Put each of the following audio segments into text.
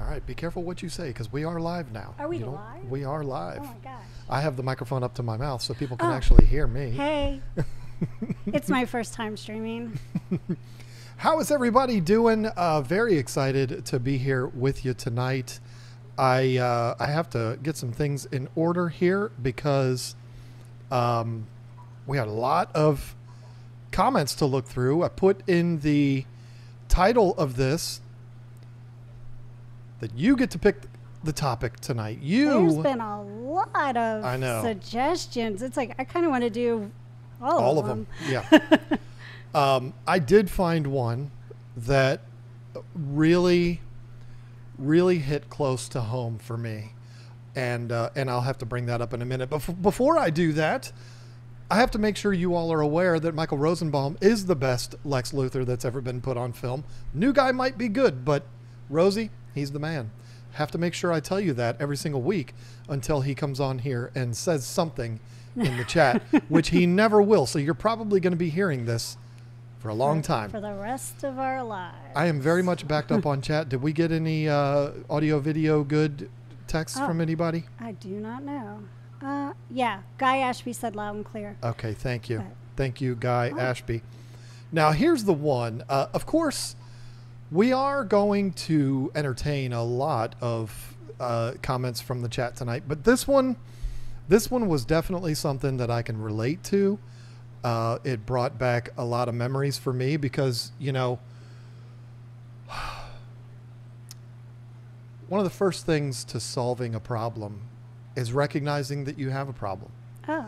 All right, be careful what you say because we are live now. Are we live? We are live. Oh my gosh. I have the microphone up to my mouth so people can Oh. actually hear me. Hey. it's my first time streaming. How is everybody doing? Uh, very excited to be here with you tonight. I uh, I have to get some things in order here because um, we had a lot of comments to look through. I put in the title of this that you get to pick the topic tonight. You There's been a lot of I know. suggestions. It's like I kind of want to do all, all of of them. Yeah. um, I did find one that really, really hit close to home for me, and uh, and I'll have to bring that up in a minute. But f- before I do that, I have to make sure you all are aware that Michael Rosenbaum is the best Lex Luthor that's ever been put on film. New guy might be good, but Rosie, he's the man. Have to make sure I tell you that every single week until he comes on here and says something in the chat, which he never will. So you're probably going to be hearing this for a long time. for the rest of our lives. I am very much backed up on chat. Did we get any uh, audio, video, good texts Oh. from anybody? I do not know. Uh, yeah, Guy Ashby said loud and clear. Okay, thank you. Right. Thank you, Guy Oh. Ashby. Now, here's the one. Uh, of course, we are going to entertain a lot of uh, comments from the chat tonight, but this one, this one was definitely something that I can relate to. Uh, it brought back a lot of memories for me because, you know, one of the first things to solving a problem is recognizing that you have a problem. Oh,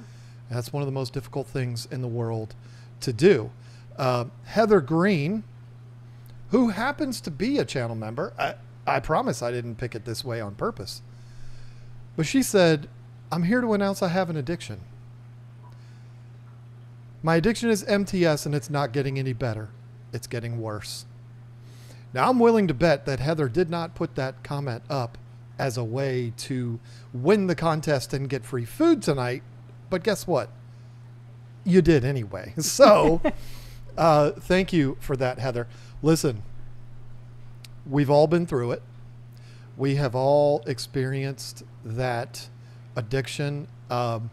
That's one of the most difficult things in the world to do. Uh, Heather Green, who happens to be a channel member, I, I promise I didn't pick it this way on purpose. But she said, I'm here to announce I have an addiction. My addiction is MTS and it's not getting any better, it's getting worse. Now, I'm willing to bet that Heather did not put that comment up as a way to win the contest and get free food tonight. But guess what? You did anyway. So, uh, thank you for that, Heather. Listen, we've all been through it. We have all experienced that addiction. Um,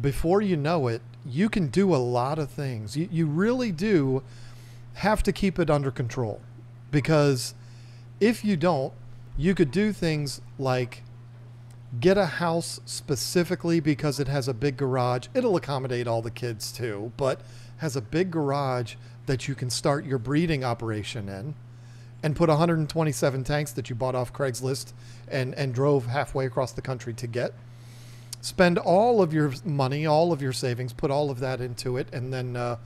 before you know it, you can do a lot of things. You, you really do have to keep it under control because if you don't, you could do things like get a house specifically because it has a big garage. It'll accommodate all the kids too, but has a big garage that you can start your breeding operation in and put 127 tanks that you bought off Craigslist and, and drove halfway across the country to get. Spend all of your money, all of your savings, put all of that into it, and then uh,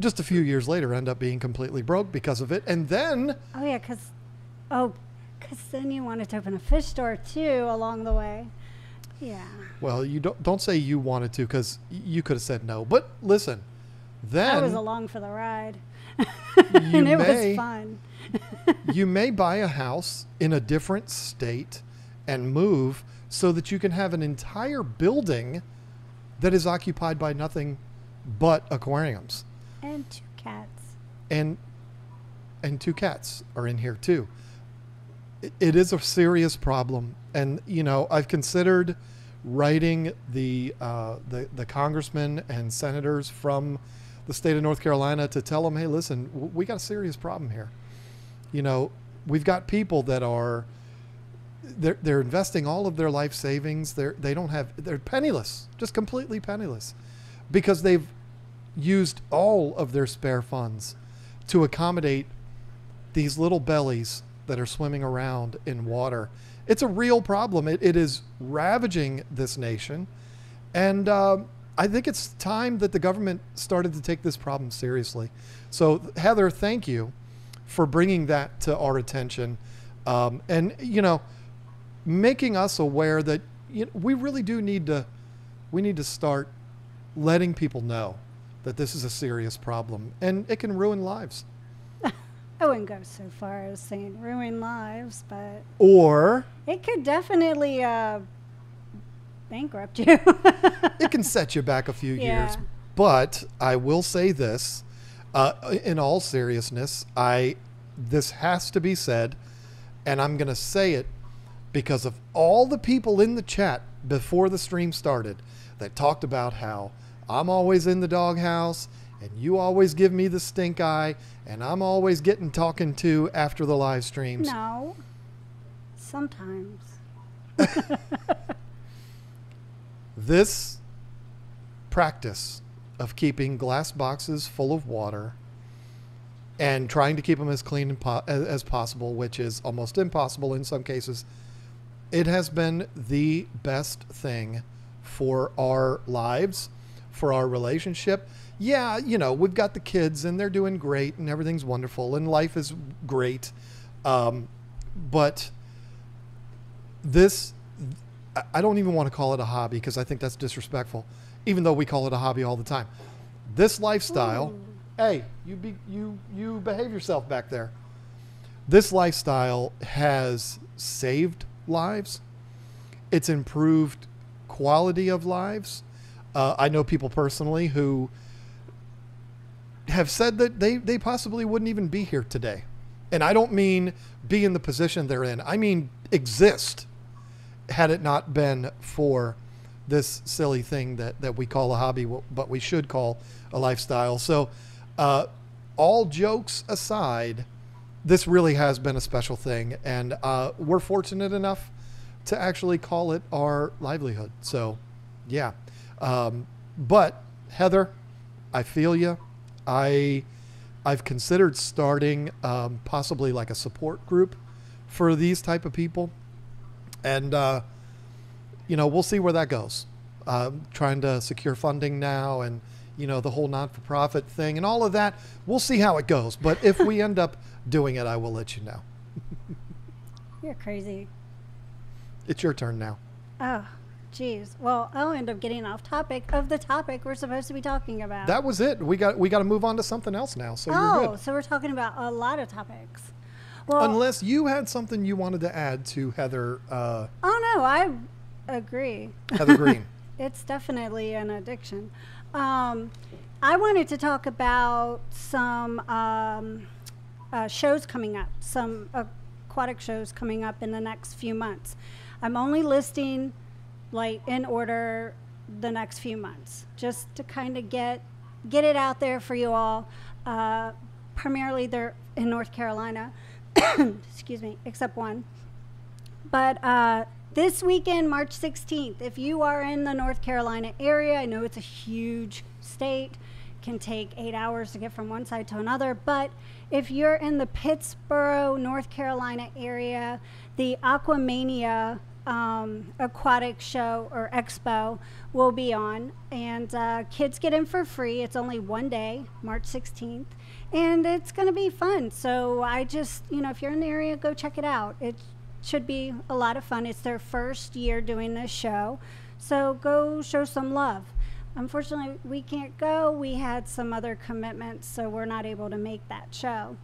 just a few years later end up being completely broke because of it. And then oh yeah, because oh, because then you wanted to open a fish store too along the way. Yeah. Well, you don't don't say you wanted to because you could have said no. But listen, then I was along for the ride. And it may- was fun. you may buy a house in a different state and move so that you can have an entire building that is occupied by nothing but aquariums. And two cats. And and two cats are in here too. It- It is a serious problem, and you know I've considered writing the uh, the the congressmen and senators from the state of North Carolina to tell them, hey, listen, we got a serious problem here. You know, we've got people that are they're they're investing all of their life savings. They're they don't have they're penniless, just completely penniless, because they've used all of their spare funds to accommodate these little bellies that are swimming around in water. It's a real problem. It, it is ravaging this nation. And um, I think it's time that the government started to take this problem seriously. So, Heather, thank you for bringing that to our attention. Um, and, you know, making us aware that you know, we really do need to, we need to start letting people know that this is a serious problem and it can ruin lives. I wouldn't go so far as saying ruin lives, but Or it could definitely uh, bankrupt you. it can set you back a few years. But I will say this, uh, in all seriousness, I this has to be said. And I'm going to say it because of all the people in the chat before the stream started that talked about how I'm always in the doghouse and you always give me the stink eye and I'm always getting talking to after the live streams. No. Sometimes. This practice of keeping glass boxes full of water and trying to keep them as clean as possible, which is almost impossible in some cases, it has been the best thing for our lives, for our relationship. Yeah, you know, we've got the kids and they're doing great and everything's wonderful and life is great. Um, but this I- don't even want to call it a hobby because I think that's disrespectful, even though we call it a hobby all the time. This lifestyle, hey, you be you you behave yourself back there. This lifestyle has saved lives. It's improved quality of lives. Uh, I know people personally who have said that they, they possibly wouldn't even be here today. And I don't mean be in the position they're in, I mean exist had it not been for this silly thing that, that we call a hobby, but we should call a lifestyle. So, uh, all jokes aside, this really has been a special thing, and uh, we're fortunate enough to actually call it our livelihood. So, yeah. Um, but Heather, I feel you. I I've considered starting um, possibly like a support group for these type of people, and uh, you know we'll see where that goes. Um trying to secure funding now, and you know the whole non-for-profit thing and all of that. We'll see how it goes. But if we end up doing it, I will let you know. You're crazy. It's your turn now. Oh, jeez. Well, I'll end up getting off topic of the topic we're supposed to be talking about. That was it. We got we got to move on to something else now. So you're oh, so we're talking about a lot of topics. Well, Unless you had something you wanted to add to Heather uh, oh no, I agree. Heather Green. It's definitely an addiction. Um, I wanted to talk about some um, uh, shows coming up, some aquatic shows coming up in the next few months. I'm only listing, like in order, the next few months, just to kind of get get it out there for you all. Uh, primarily, they're in North Carolina. Excuse me, except one. But uh, this weekend, March 16th, if you are in the North Carolina area, I know it's a huge state, can take eight hours to get from one side to another. But if you're in the Pittsboro, North Carolina area, the Aquamania um, aquatic show or expo will be on, and uh, kids get in for free. It's only one day, March 16th, and it's going to be fun. So I just, you know, if you're in the area, go check it out. It should be a lot of fun. It's their first year doing this show, so go show some love. Unfortunately, we can't go. We had some other commitments, so we're not able to make that show.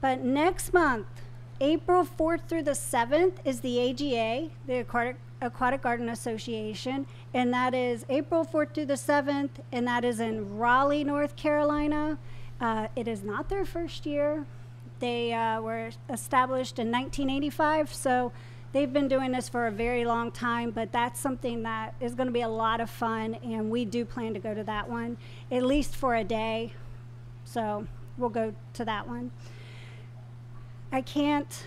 But next month, April 4th through the 7th, is the AGA, the Aquatic, Aquatic Garden Association, and that is April 4th through the 7th, and that is in Raleigh, North Carolina. Uh, it is not their first year. They uh, were established in 1985, so they've been doing this for a very long time, but that's something that is going to be a lot of fun, and we do plan to go to that one, at least for a day. So we'll go to that one. I can't,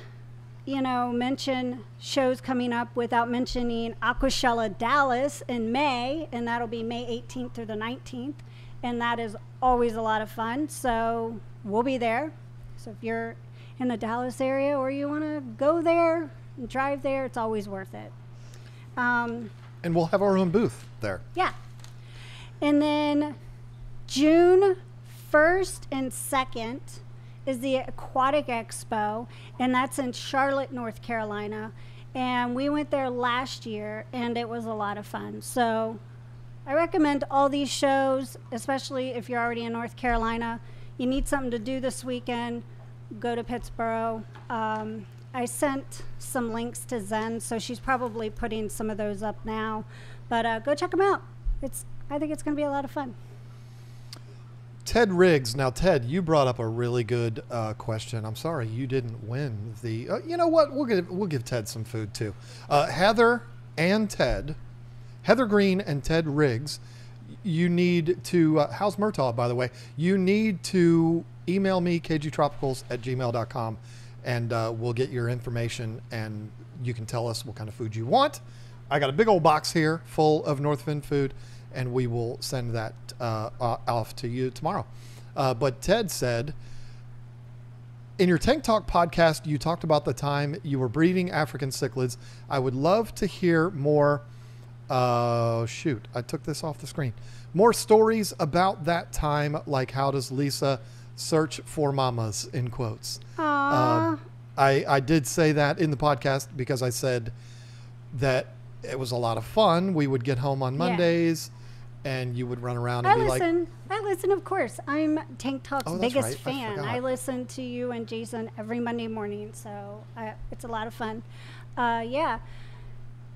you know, mention shows coming up without mentioning Aquashella Dallas in May, and that'll be May 18th through the 19th, and that is always a lot of fun. So we'll be there. So if you're in the Dallas area or you want to go there and drive there, it's always worth it. Um, and we'll have our own booth there. yeah. And then June 1st and 2nd is the Aquatic Expo, and that's in Charlotte, North Carolina. And we went there last year, and it was a lot of fun. So I recommend all these shows, especially if you're already in North Carolina. You need something to do this weekend, go to Pittsboro. Um, I sent some links to Zen, so she's probably putting some of those up now. But uh, go check them out. It's I think it's going to be a lot of fun. Ted Riggs. Now, Ted, you brought up a really good uh, question. I'm sorry you didn't win the. Uh, you know what? We'll give we'll give Ted some food too. Uh, Heather and Ted, Heather Green and Ted Riggs. You need to. Uh, how's Murtaugh, by the way? You need to email me kgtropicals at gmail.com, and uh, we'll get your information, and you can tell us what kind of food you want. I got a big old box here full of Northfin food and we will send that uh, off to you tomorrow. Uh, but Ted said, in your Tank Talk podcast, you talked about the time you were breeding African cichlids. I would love to hear more. Uh, shoot, I took this off the screen. More stories about that time, like how does Lisa search for mamas? In quotes. Aww. Um, I I did say that in the podcast because I said that it was a lot of fun. We would get home on Mondays. Yeah and you would run around and I be listen. like, I listen, of course. I'm Tank Talk's Oh, biggest right. I fan. forgot. listen to you and Jason every Monday morning, so I, it's a lot of fun. Uh, yeah,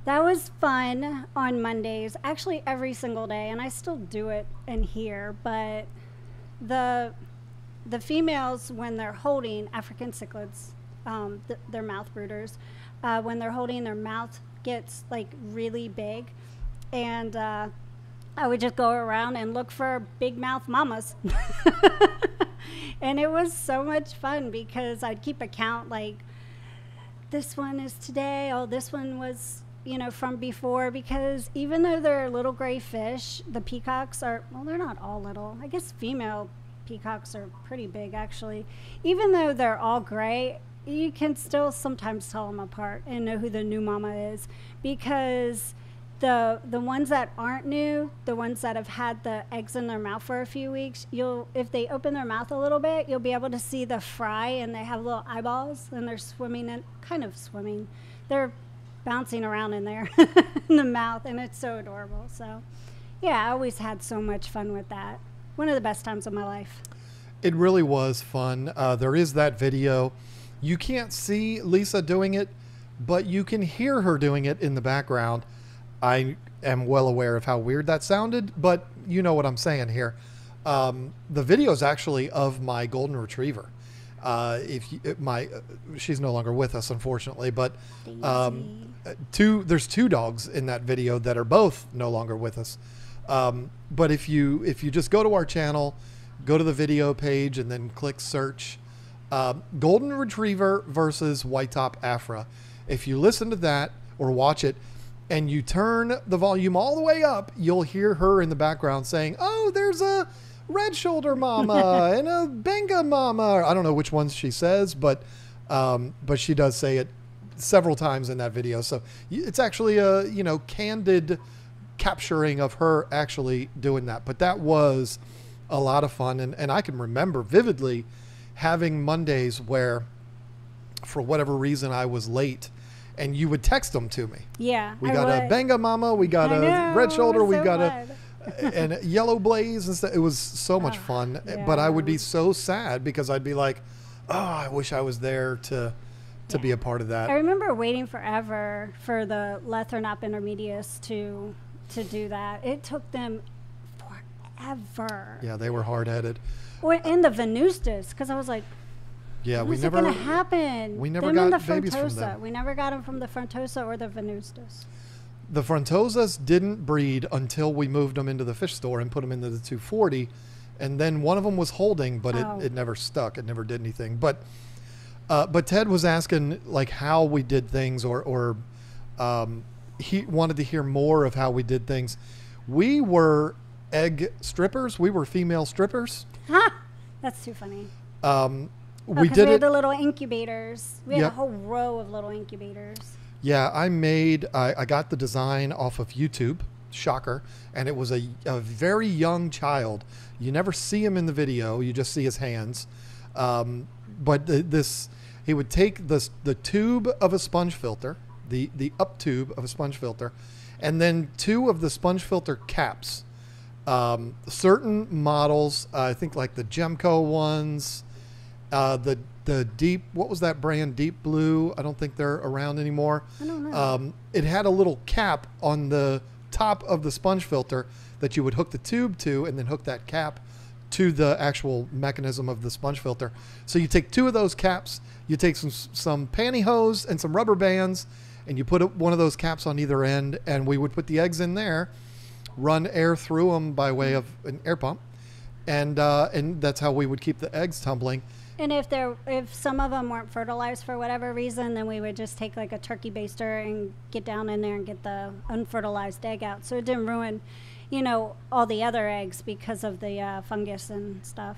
that was fun on Mondays. Actually, every single day, and I still do it in here. But the the females, when they're holding African cichlids, um, th- they're mouth brooders, uh, when they're holding, their mouth gets like really big, and uh, I would just go around and look for big mouth mamas. and it was so much fun because I'd keep a count like this one is today, oh, this one was, you know, from before. Because even though they're little gray fish, the peacocks are, well, they're not all little. I guess female peacocks are pretty big actually. Even though they're all gray, you can still sometimes tell them apart and know who the new mama is because the the ones that aren't new, the ones that have had the eggs in their mouth for a few weeks, you'll if they open their mouth a little bit, you'll be able to see the fry and they have little eyeballs and they're swimming and kind of swimming. They're bouncing around in there in the mouth and it's so adorable. So yeah, I always had so much fun with that. One of the best times of my life. It really was fun. Uh, there is that video. You can't see Lisa doing it, but you can hear her doing it in the background. I am well aware of how weird that sounded, but you know what I'm saying here. Um, the video is actually of my golden retriever. Uh, if you, my, uh, she's no longer with us, unfortunately, but um, two there's two dogs in that video that are both no longer with us. Um, but if you if you just go to our channel, go to the video page, and then click search, um, golden retriever versus white top Afra. If you listen to that or watch it, and you turn the volume all the way up, you'll hear her in the background saying, "Oh, there's a red shoulder mama and a benga mama." I don't know which ones she says, but um, but she does say it several times in that video. So it's actually a you know candid capturing of her actually doing that. But that was a lot of fun, and and I can remember vividly having Mondays where, for whatever reason, I was late and you would text them to me. Yeah. We got a Benga Mama, we got I a know, Red Shoulder, it we so got fun. a and Yellow Blaze and stuff. It was so much Oh, fun, eh, but I would be so sad because I'd be like, oh, I wish I was there to to be a part of that. I remember waiting forever for the Lethrinops Intermedius to to do that. It took them forever. Yeah, they were hard headed. Or in the Venustus, because I was like, Yeah, we never gonna happen? we never them got the babies from Frontosa. them. We never got them from the Frontosa or the Venustus. The Frontosas didn't breed until we moved them into the fish store and put them into the 240. And then one of them was holding, but Oh. it, it never stuck. It never did anything. But uh, but Ted was asking like how we did things, or or um, he wanted to hear more of how we did things. We were egg strippers. We were female strippers. Ha! That's too funny. Um, Oh, we did we it. the little incubators. We had a whole row of little incubators. Yeah, I made, I, I got the design off of YouTube, shocker, and it was a, a very young child. You never see him in the video, you just see his hands. Um, but the, this, he would take this, the tube of a sponge filter, the, the up tube of a sponge filter, and then two of the sponge filter caps. Um, certain models, uh, I think like the Gemco ones, uh, the the deep what was that brand deep blue i don't think they're around anymore I don't know. um, it had a little cap on the top of the sponge filter that you would hook the tube to and then hook that cap to the actual mechanism of the sponge filter. So you take two of those caps, you take some some pantyhose and some rubber bands, and you put one of those caps on either end, and we would put the eggs in there, run air through them by way of an air pump, and uh, and that's how we would keep the eggs tumbling. And if there, if some of them weren't fertilized for whatever reason, then we would just take like a turkey baster and get down in there and get the unfertilized egg out, so it didn't ruin, you know, all the other eggs because of the uh, fungus and stuff.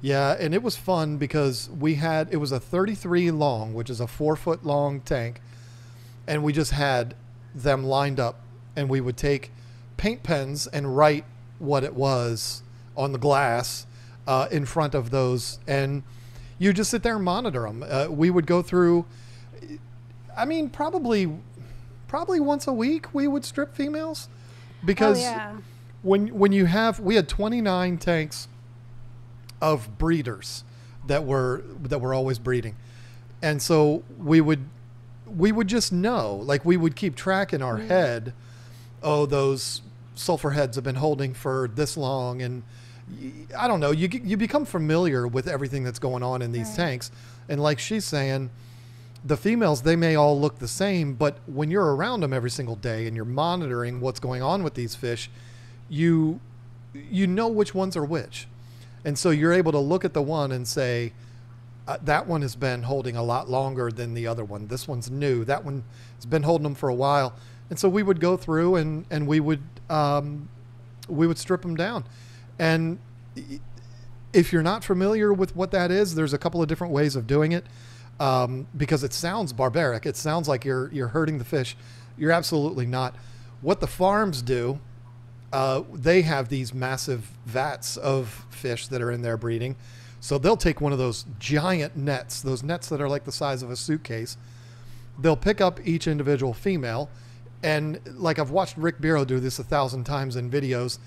Yeah, and it was fun because we had it was a 33 long, which is a four foot long tank, and we just had them lined up, and we would take paint pens and write what it was on the glass uh, in front of those, and you just sit there and monitor them. Uh, we would go through. I mean, probably, probably once a week we would strip females, because oh, yeah. when when you have we had 29 tanks of breeders that were that were always breeding, and so we would we would just know like we would keep track in our mm. head. Oh, those sulfur heads have been holding for this long and I don't know. You you become familiar with everything that's going on in these right. tanks, and like she's saying, the females they may all look the same, but when you're around them every single day and you're monitoring what's going on with these fish, you you know which ones are which, and so you're able to look at the one and say. Uh, that one has been holding a lot longer than the other one. This one's new. That one has been holding them for a while, and so we would go through and and we would um, we would strip them down and if you're not familiar with what that is, there's a couple of different ways of doing it um, because it sounds barbaric. It sounds like you're you're hurting the fish. You're absolutely not. What the farms do, uh, they have these massive vats of fish that are in there breeding. So they'll take one of those giant nets, those nets that are like the size of a suitcase. They'll pick up each individual female, and like I've watched Rick Biro do this a thousand times in videos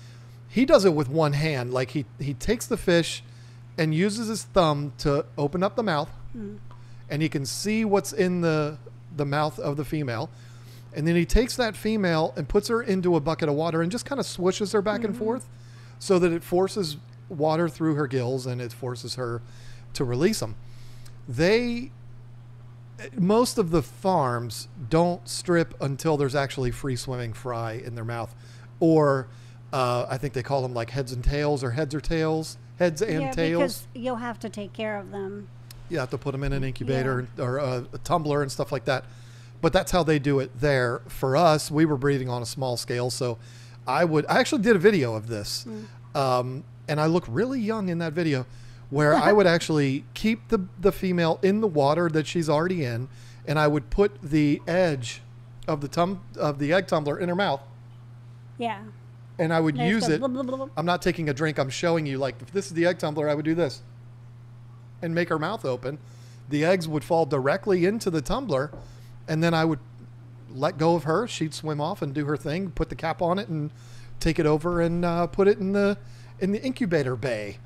he does it with one hand. Like he he takes the fish and uses his thumb to open up the mouth, mm. and he can see what's in the the mouth of the female. And then he takes that female and puts her into a bucket of water and just kind of swishes her back mm-hmm. and forth so that it forces water through her gills and it forces her to release them. They most of the farms don't strip until there's actually free swimming fry in their mouth or uh, I think they call them like heads and tails or heads or tails, heads and yeah, tails. because you'll have to take care of them. You have to put them in an incubator yeah. or a, a tumbler and stuff like that. But that's how they do it there. For us, we were breeding on a small scale, so I would. I actually did a video of this, mm. um, and I look really young in that video, where I would actually keep the the female in the water that she's already in, and I would put the edge of the tum of the egg tumbler in her mouth. Yeah and I would use it. Blah, blah, blah, I'm not taking a drink. I'm showing you like if this is the egg tumbler, I would do this and make her mouth open. The eggs would fall directly into the tumbler, and then I would let go of her. She'd swim off and do her thing, put the cap on it, and take it over and uh, put it in the in the incubator bay.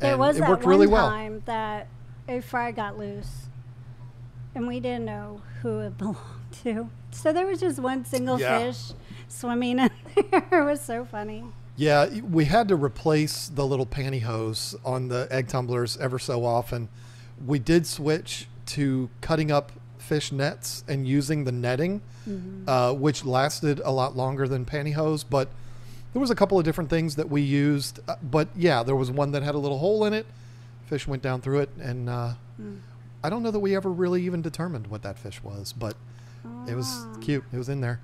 There and was it that worked one really well. time that a fry got loose, and we didn't know who it belonged to. So there was just one single yeah. fish swimming in. it was so funny. Yeah, we had to replace the little pantyhose on the egg tumblers ever so often. We did switch to cutting up fish nets and using the netting, mm-hmm. uh, which lasted a lot longer than pantyhose. But there was a couple of different things that we used. Uh, but yeah, there was one that had a little hole in it. Fish went down through it, and uh, mm. I don't know that we ever really even determined what that fish was, but it was ah. cute. It was in there.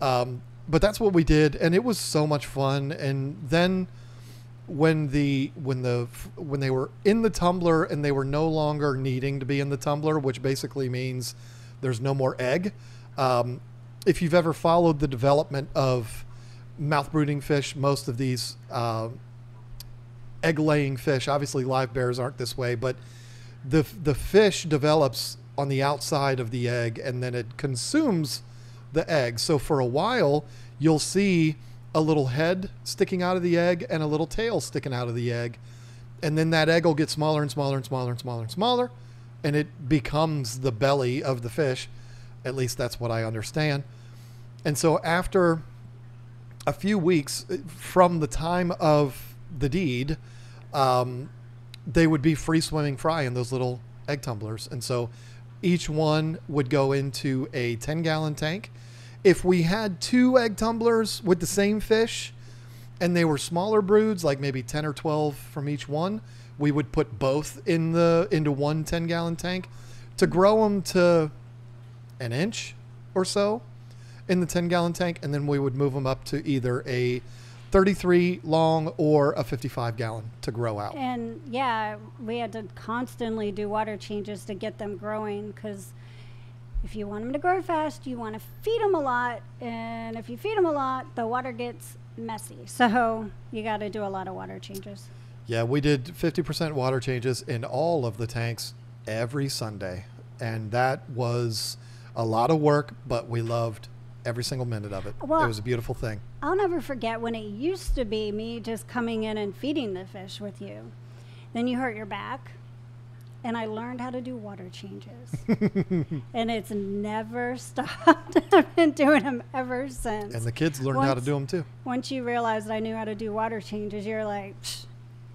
Um, but that's what we did, and it was so much fun. And then when the when the when they were in the tumbler and they were no longer needing to be in the tumbler, which basically means there's no more egg. Um, if you've ever followed the development of mouth brooding fish, most of these uh, egg laying fish, obviously live bears aren't this way, but the the fish develops on the outside of the egg and then it consumes the egg. So for a while, you'll see a little head sticking out of the egg and a little tail sticking out of the egg. And then that egg will get smaller and smaller and smaller and smaller and smaller. And it becomes the belly of the fish. At least that's what I understand. And so after a few weeks uh, from the time of the deed, um, they would be free swimming fry in those little egg tumblers. And so each one would go into a 10 gallon tank. If we had two egg tumblers with the same fish and they were smaller broods, like maybe 10 or 12 from each one, we would put both in the into one 10 gallon tank to grow them to an inch or so in the 10 gallon tank and then we would move them up to either a 33 long or a 55 gallon to grow out. And yeah, we had to constantly do water changes to get them growing because if you want them to grow fast, you want to feed them a lot. And if you feed them a lot, the water gets messy. So you got to do a lot of water changes. Yeah, we did 50% water changes in all of the tanks every Sunday. And that was a lot of work, but we loved every single minute of it. Well- it was a beautiful thing. I'll never forget when it used to be me just coming in and feeding the fish with you. Then you hurt your back, and I learned how to do water changes. and it's never stopped. I've been doing them ever since. And the kids learned how to do them too. Once you realized I knew how to do water changes, you're like,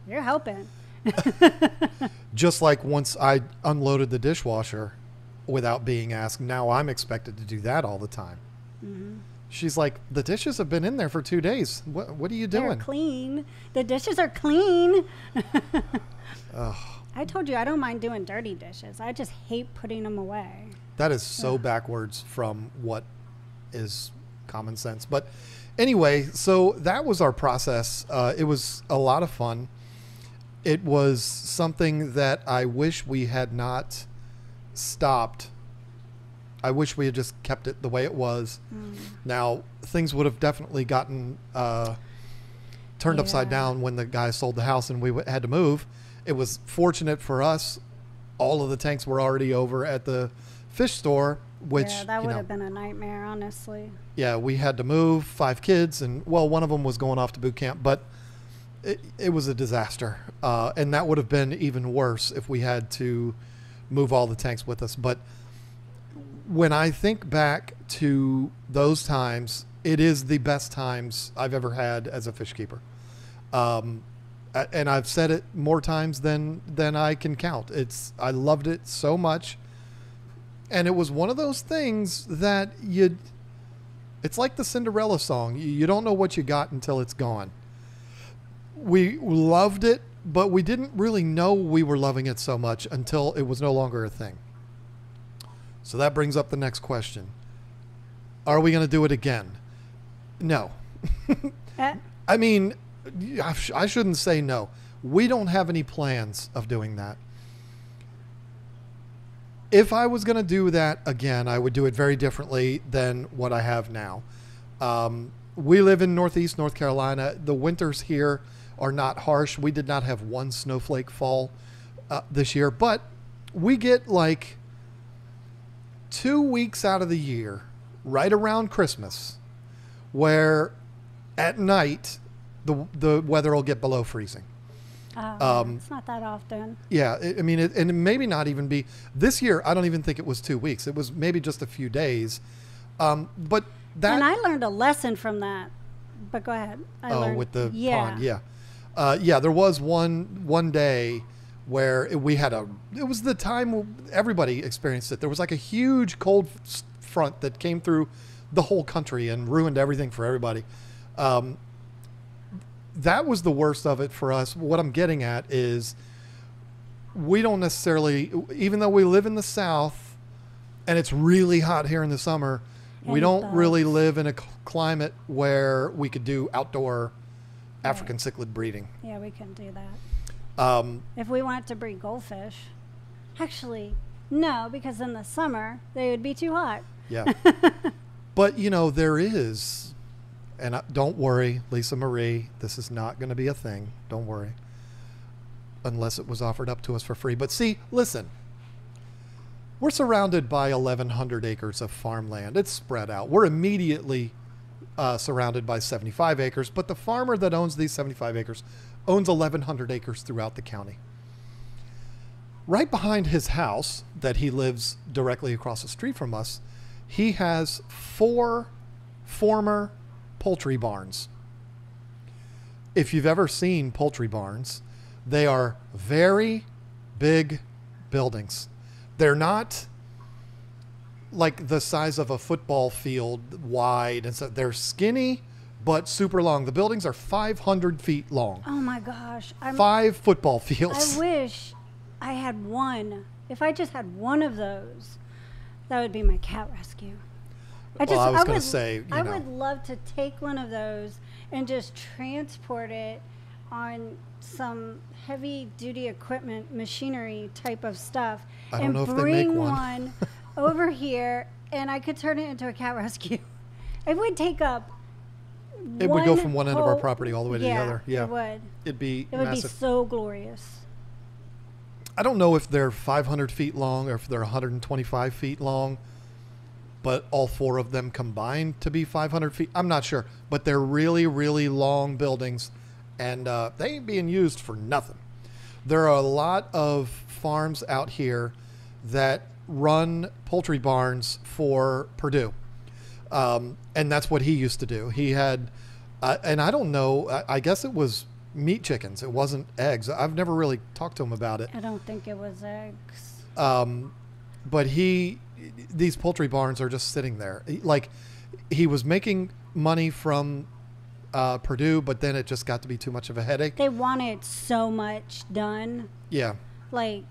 you're helping. Just like once I unloaded the dishwasher without being asked, now I'm expected to do that all the time. Mm-hmm. She's like, the dishes have been in there for two days. What, what are you doing? They're clean. The dishes are clean. I told you I don't mind doing dirty dishes. I just hate putting them away. that is so backwards from what is common sense. But anyway, so that was our process. Uh, it was a lot of fun. It was something that I wish we had not stopped. I wish we had just kept it the way it was. Now, things would have definitely gotten uh, turned upside down when the guy sold the house and we w- had to move. It was fortunate for us. All of the tanks were already over at the fish store, which yeah, that would know, have been a nightmare, honestly. yeah, we had to move five kids, and well, one of them was going off to boot camp, but it, it was a disaster, uh, and that would have been even worse if we had to move all the tanks with us. But when I think back to those times, it is the best times I've ever had as a fish keeper. Um, and I've said it more times than than I can count. It's I loved it so much, and it was one of those things that you. It's like the Cinderella song. You, don't know what you got until it's gone. We loved it, but we didn't really know we were loving it so much until it was no longer a thing. So that brings up the next question. Are we going to do it again? No. Eh, I mean, I sh- I shouldn't say no. We don't have any plans of doing that. If I was going to do that again, I would do it very differently than what I have now. Um, we live in Northeast North Carolina. The winters here are not harsh. We did not have one snowflake fall uh, this year, but we get like two weeks out of the year, right around Christmas, where at night the the weather will get below freezing. uh, Um, it's not that often. Yeah, I mean, it, and it maybe not even be this year. I don't even think it was two weeks. It was maybe just a few days. Um, but that and I learned a lesson from that. But go ahead. I oh, learned, with the yeah. pond, yeah, uh, yeah. There was one one day where it, we had a. It was the time everybody experienced it. There was like a huge cold front that came through the whole country and ruined everything for everybody. Um, that was the worst of it for us. What I'm getting at is we don't necessarily, even though we live in the South and it's really hot here in the summer, we don't really live in a climate where we could do outdoor African cichlid breeding. Yeah, we can do that. Um, If we wanted to breed goldfish, actually, no, because in the summer they would be too hot. yeah. but, you know, there is, and I, don't worry, Lisa Marie, this is not going to be a thing. Don't worry. Unless it was offered up to us for free. But see, listen, we're surrounded by 1,100 acres of farmland. It's spread out. We're immediately uh, surrounded by 75 acres, but the farmer that owns these 75 acres owns 1,100 acres throughout the county. Right behind his house, that he lives directly across the street from us, he has four former poultry barns. If you've ever seen poultry barns, They are very big buildings. They're not like the size of a football field wide and so they're skinny but super long. The buildings are 500 feet long. Oh my gosh. I'm, Five football fields. I wish I had one. If I just had one of those, that would be my cat rescue. I Well, I was gonna would, say, I know. would love to take one of those and just transport it on some heavy duty equipment, machinery type of stuff, and know if they bring make one. over here, and I could turn it into a cat rescue. It would take up. It would go from one end of our property all the way to the other. Yeah. it would. It'd be It would massive. be so glorious. I don't know if they're 500 feet long or if they're 125 feet long, but all four of them combined to be 500 feet. I'm not sure, but they're really, really long buildings, and uh, they ain't being used for nothing. There are a lot of farms out here that run poultry barns for Perdue, um, and that's what he used to do. He had, uh, and I don't know. I, I guess it was meat chickens. It wasn't eggs. I've never really talked to him about it. I don't think it was eggs. Um, but he, these poultry barns are just sitting there. Like he was making money from uh, Perdue, but then it just got to be too much of a headache. They wanted so much done. Yeah. Like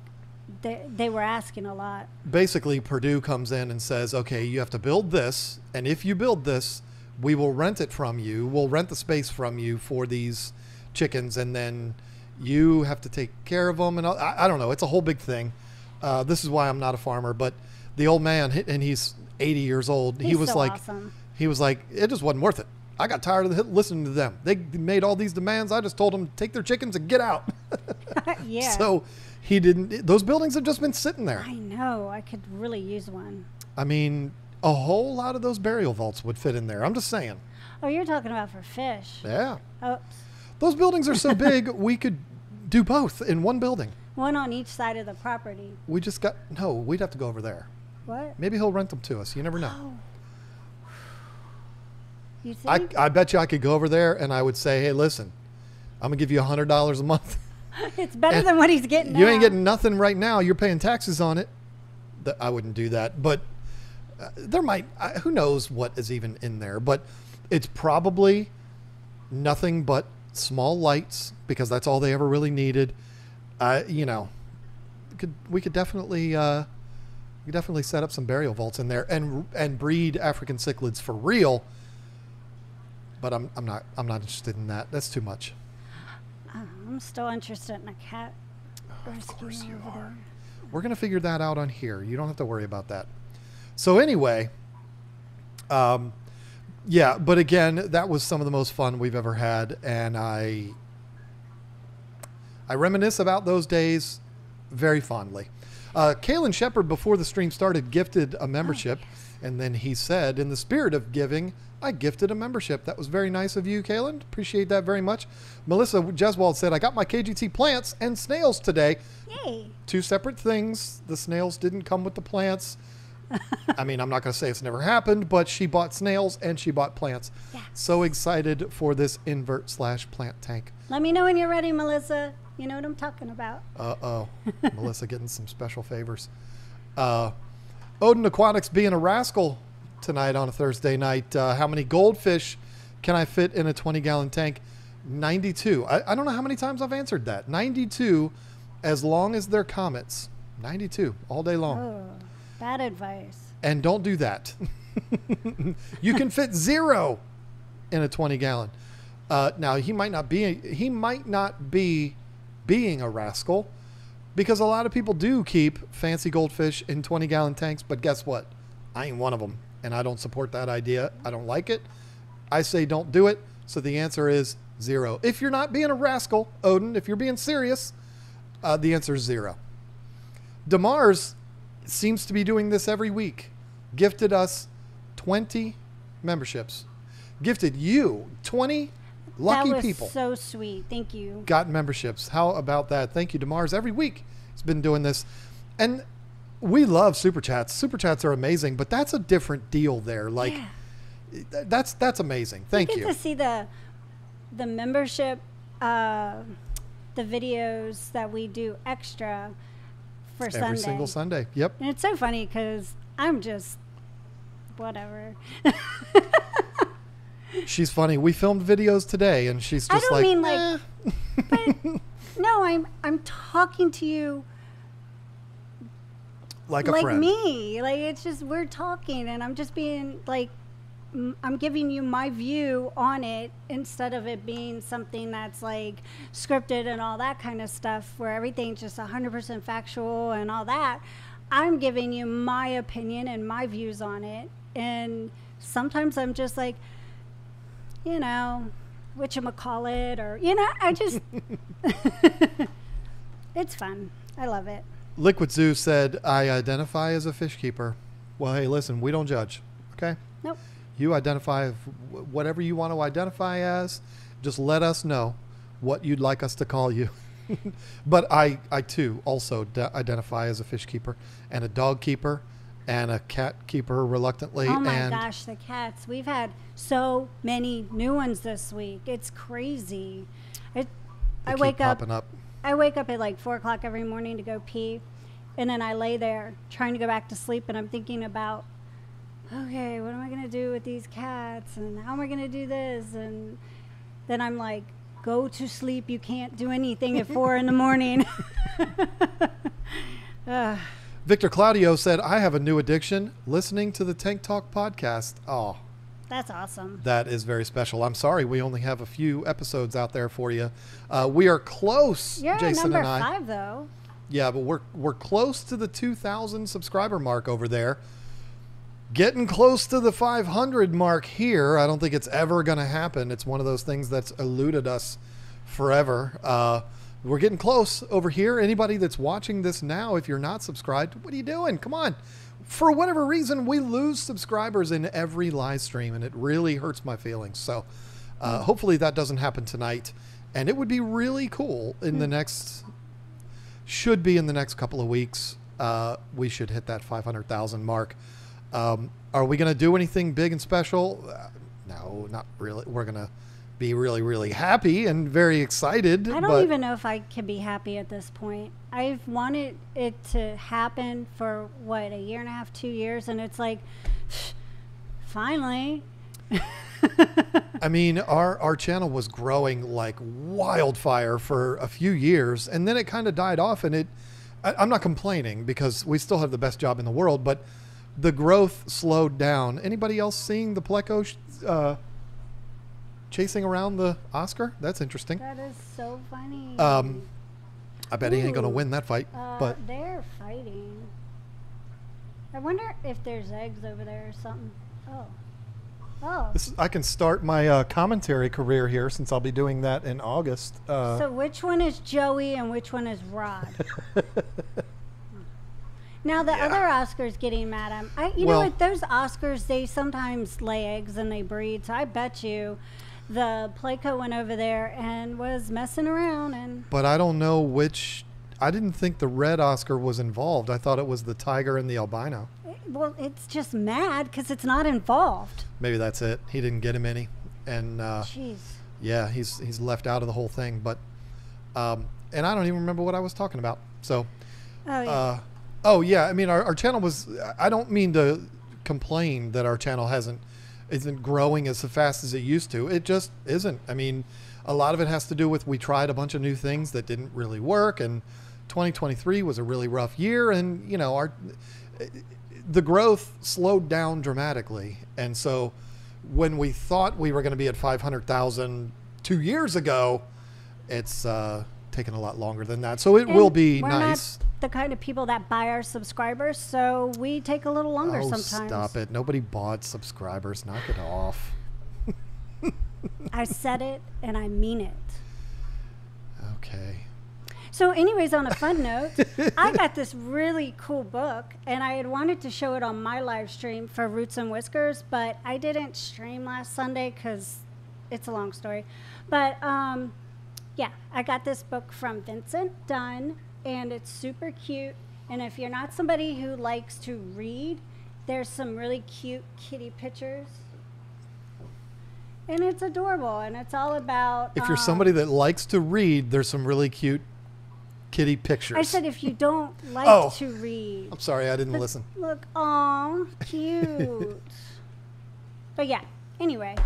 they they were asking a lot. Basically, Perdue comes in and says, okay, you have to build this. And if you build this, we will rent it from you. We'll rent the space from you for these chickens. And then you have to take care of them. And I, I don't know. It's a whole big thing. Uh, this is why I'm not a farmer. But the old man, and he's 80 years old, he was so like, awesome. he was like, it just wasn't worth it. I got tired of listening to them. They made all these demands. I just told them take their chickens and get out. yeah. So he didn't. Those buildings have just been sitting there. I know. I could really use one. I mean, a whole lot of those burial vaults would fit in there. I'm just saying. Oh, you're talking about for fish. Yeah, Oops. those buildings are so big we could do both in one building. One on each side of the property. We just got no. We'd have to go over there. What? Maybe he'll rent them to us. You never know. Oh. You I, think? I bet you I could go over there and I would say, hey, listen, I'm gonna give you a hundred dollars a month. it's better and than what he's getting You now. ain't getting nothing right now. You're paying taxes on it. I wouldn't do that, but uh, there might. Who knows what is even in there? But it's probably nothing but small lights because that's all they ever really needed. Uh, you know, could we could definitely uh, we definitely set up some burial vaults in there and and breed African cichlids for real. But I'm I'm not I'm not interested in that. That's too much. Uh, I'm still interested in a cat. Of course you are. there. We're going to figure that out on here. You don't have to worry about that. So anyway, um, yeah, but again, that was some of the most fun we've ever had, and I I reminisce about those days very fondly. Uh, Kalen Shepard, before the stream started, gifted a membership, and then he said, in the spirit of giving, I gifted a membership. That was very nice of you, Kalen. Appreciate that very much. Melissa Jeswald said, I got my KGT plants and snails today Yay! two separate things. The snails didn't come with the plants. I mean, I'm not going to say it's never happened, but she bought snails and she bought plants. Yeah. So excited for this invert slash plant tank. Let me know when you're ready, Melissa. You know what I'm talking about. Uh oh. Melissa getting some special favors. Uh, Odin Aquatics being a rascal tonight on a Thursday night. Uh, how many goldfish can I fit in a 20 gallon tank? 92. I, I don't know how many times I've answered that. 92 as long as they're comets. 92 all day long. Oh, bad advice. and don't do that. you can fit zero in a 20 gallon. Uh, now he might not be he might not be being a rascal because a lot of people do keep fancy goldfish in 20 gallon tanks, but guess what? I ain't one of them and I don't support that idea. I don't like it. I say don't do it. So the answer is zero. If you're not being a rascal, Odin, if you're being serious, uh, the answer is zero. DeMars seems to be doing this every week. Gifted us 20 memberships. Gifted you 20 lucky people so sweet. Thank you. got memberships. How about that? Thank you to Mars. Every week he's been doing this. And we love super chats. Super chats are amazing, but that's a different deal there. Like yeah. that's that's amazing. Thank you you. to see the the membership uh, the videos that we do extra for Every Sunday. single Sunday. Yep. And it's so funny because I'm just whatever. She's funny. We filmed videos today, and she's just I don't like, mean, like, "Eh." but no, I'm I'm talking to you like a like friend. me. Like it's just we're talking, and I'm just being like I'm giving you my view on it instead of it being something that's like scripted and all that kind of stuff, where everything's just 100% factual and all that. I'm giving you my opinion and my views on it, and sometimes I'm just like, you know, which am I call it, or you know, I just it's fun. I love it. Liquid Zoo said, I identify as a fish keeper. Well, hey, listen, we don't judge. Okay? Nope. You identify whatever you want to identify as. Just let us know what you'd like us to call you. but I, I too also d- identify as a fish keeper and a dog keeper and a cat keeper reluctantly. Oh my and gosh, the cats. We've had so many new ones this week. It's crazy. It, I wake up, popping up. I wake up at like four o'clock every morning to go pee. And then I lay there trying to go back to sleep and I'm thinking about, okay, what am I going to do with these cats? And how am I going to do this? And then I'm like, go to sleep. You can't do anything at four in the morning. Ugh. Victor Claudio said, I have a new addiction listening to the Tank Talk podcast. Oh, that's awesome. That is very special. I'm sorry we only have a few episodes out there for you. Uh, we are close, You're Jason number and I. five, though. Yeah, but we're we're close to the 2,000 subscriber mark over there. Getting close to the 500 mark here. I don't think it's ever going to happen. It's one of those things that's eluded us forever. Uh, we're getting close over here. Anybody that's watching this now, if you're not subscribed, what are you doing? Come on. For whatever reason, we lose subscribers in every live stream, and it really hurts my feelings. So, uh, hopefully, that doesn't happen tonight. And it would be really cool in the next should be in the next couple of weeks. Uh, we should hit that 500,000 mark. Um, are we going to do anything big and special? Uh, no, not really. We're going to be really, really happy and very excited. I don't even know if I can be happy at this point. I've wanted it to happen for what a year and a half, two years, and it's like, finally. I mean, our, our channel was growing like wildfire for a few years, and then it kind of died off. And it, I, I'm not complaining because we still have the best job in the world, but the growth slowed down. Anybody else seeing the Pleco uh, chasing around the Oscar? That's interesting. That is so funny. Um, I bet he ain't gonna win that fight, uh, but they're fighting. I wonder if there's eggs over there or something. Oh. Oh. this is, I can start my uh, commentary career here since I'll be doing that in August. Uh, so which one is Joey and which one is Rod? Now the Yeah. other Oscars getting mad at him. I, you Well- know what? Those Oscars they sometimes lay eggs and they breed. So I bet you, the Pleco went over there and was messing around and but I don't know which. I didn't think the red Oscar was involved. I thought it was the tiger and the albino. well, it's just mad because it's not involved. Maybe that's it. He didn't get him any, and uh, Jeez. yeah, he's he's left out of the whole thing. But um, and I don't even remember what I was talking about. So Oh yeah. uh, oh yeah, I mean our, our channel was. I don't mean to complain that our channel hasn't isn't growing as fast as it used to. It just isn't. I mean, a lot of it has to do with we tried a bunch of new things that didn't really work, and 2023 was a really rough year, and you know our the growth slowed down dramatically, and so when we thought we were going to be at 500,000 two years ago, it's uh, taken a lot longer than that. So it will be we're nice. The kind of people that buy our subscribers, so we take a little longer Oh, sometimes. stop it! Nobody bought subscribers. Knock it off. I said it and I mean it. Okay. So, anyways, on a fun note, I got this really cool book, and I had wanted to show it on my live stream for Roots and Whiskers, but I didn't stream last Sunday because it's a long story. But um, yeah, I got this book from Vincent Dunn, and it's super cute. And if you're not somebody who likes to read, there's some really cute kitty pictures. and it's adorable, and it's all about. If you're um, somebody that likes to read, there's some really cute kitty pictures. I said if you don't like Oh. to read, I'm sorry, I didn't But listen. Look, aw, cute. but yeah. Anyway,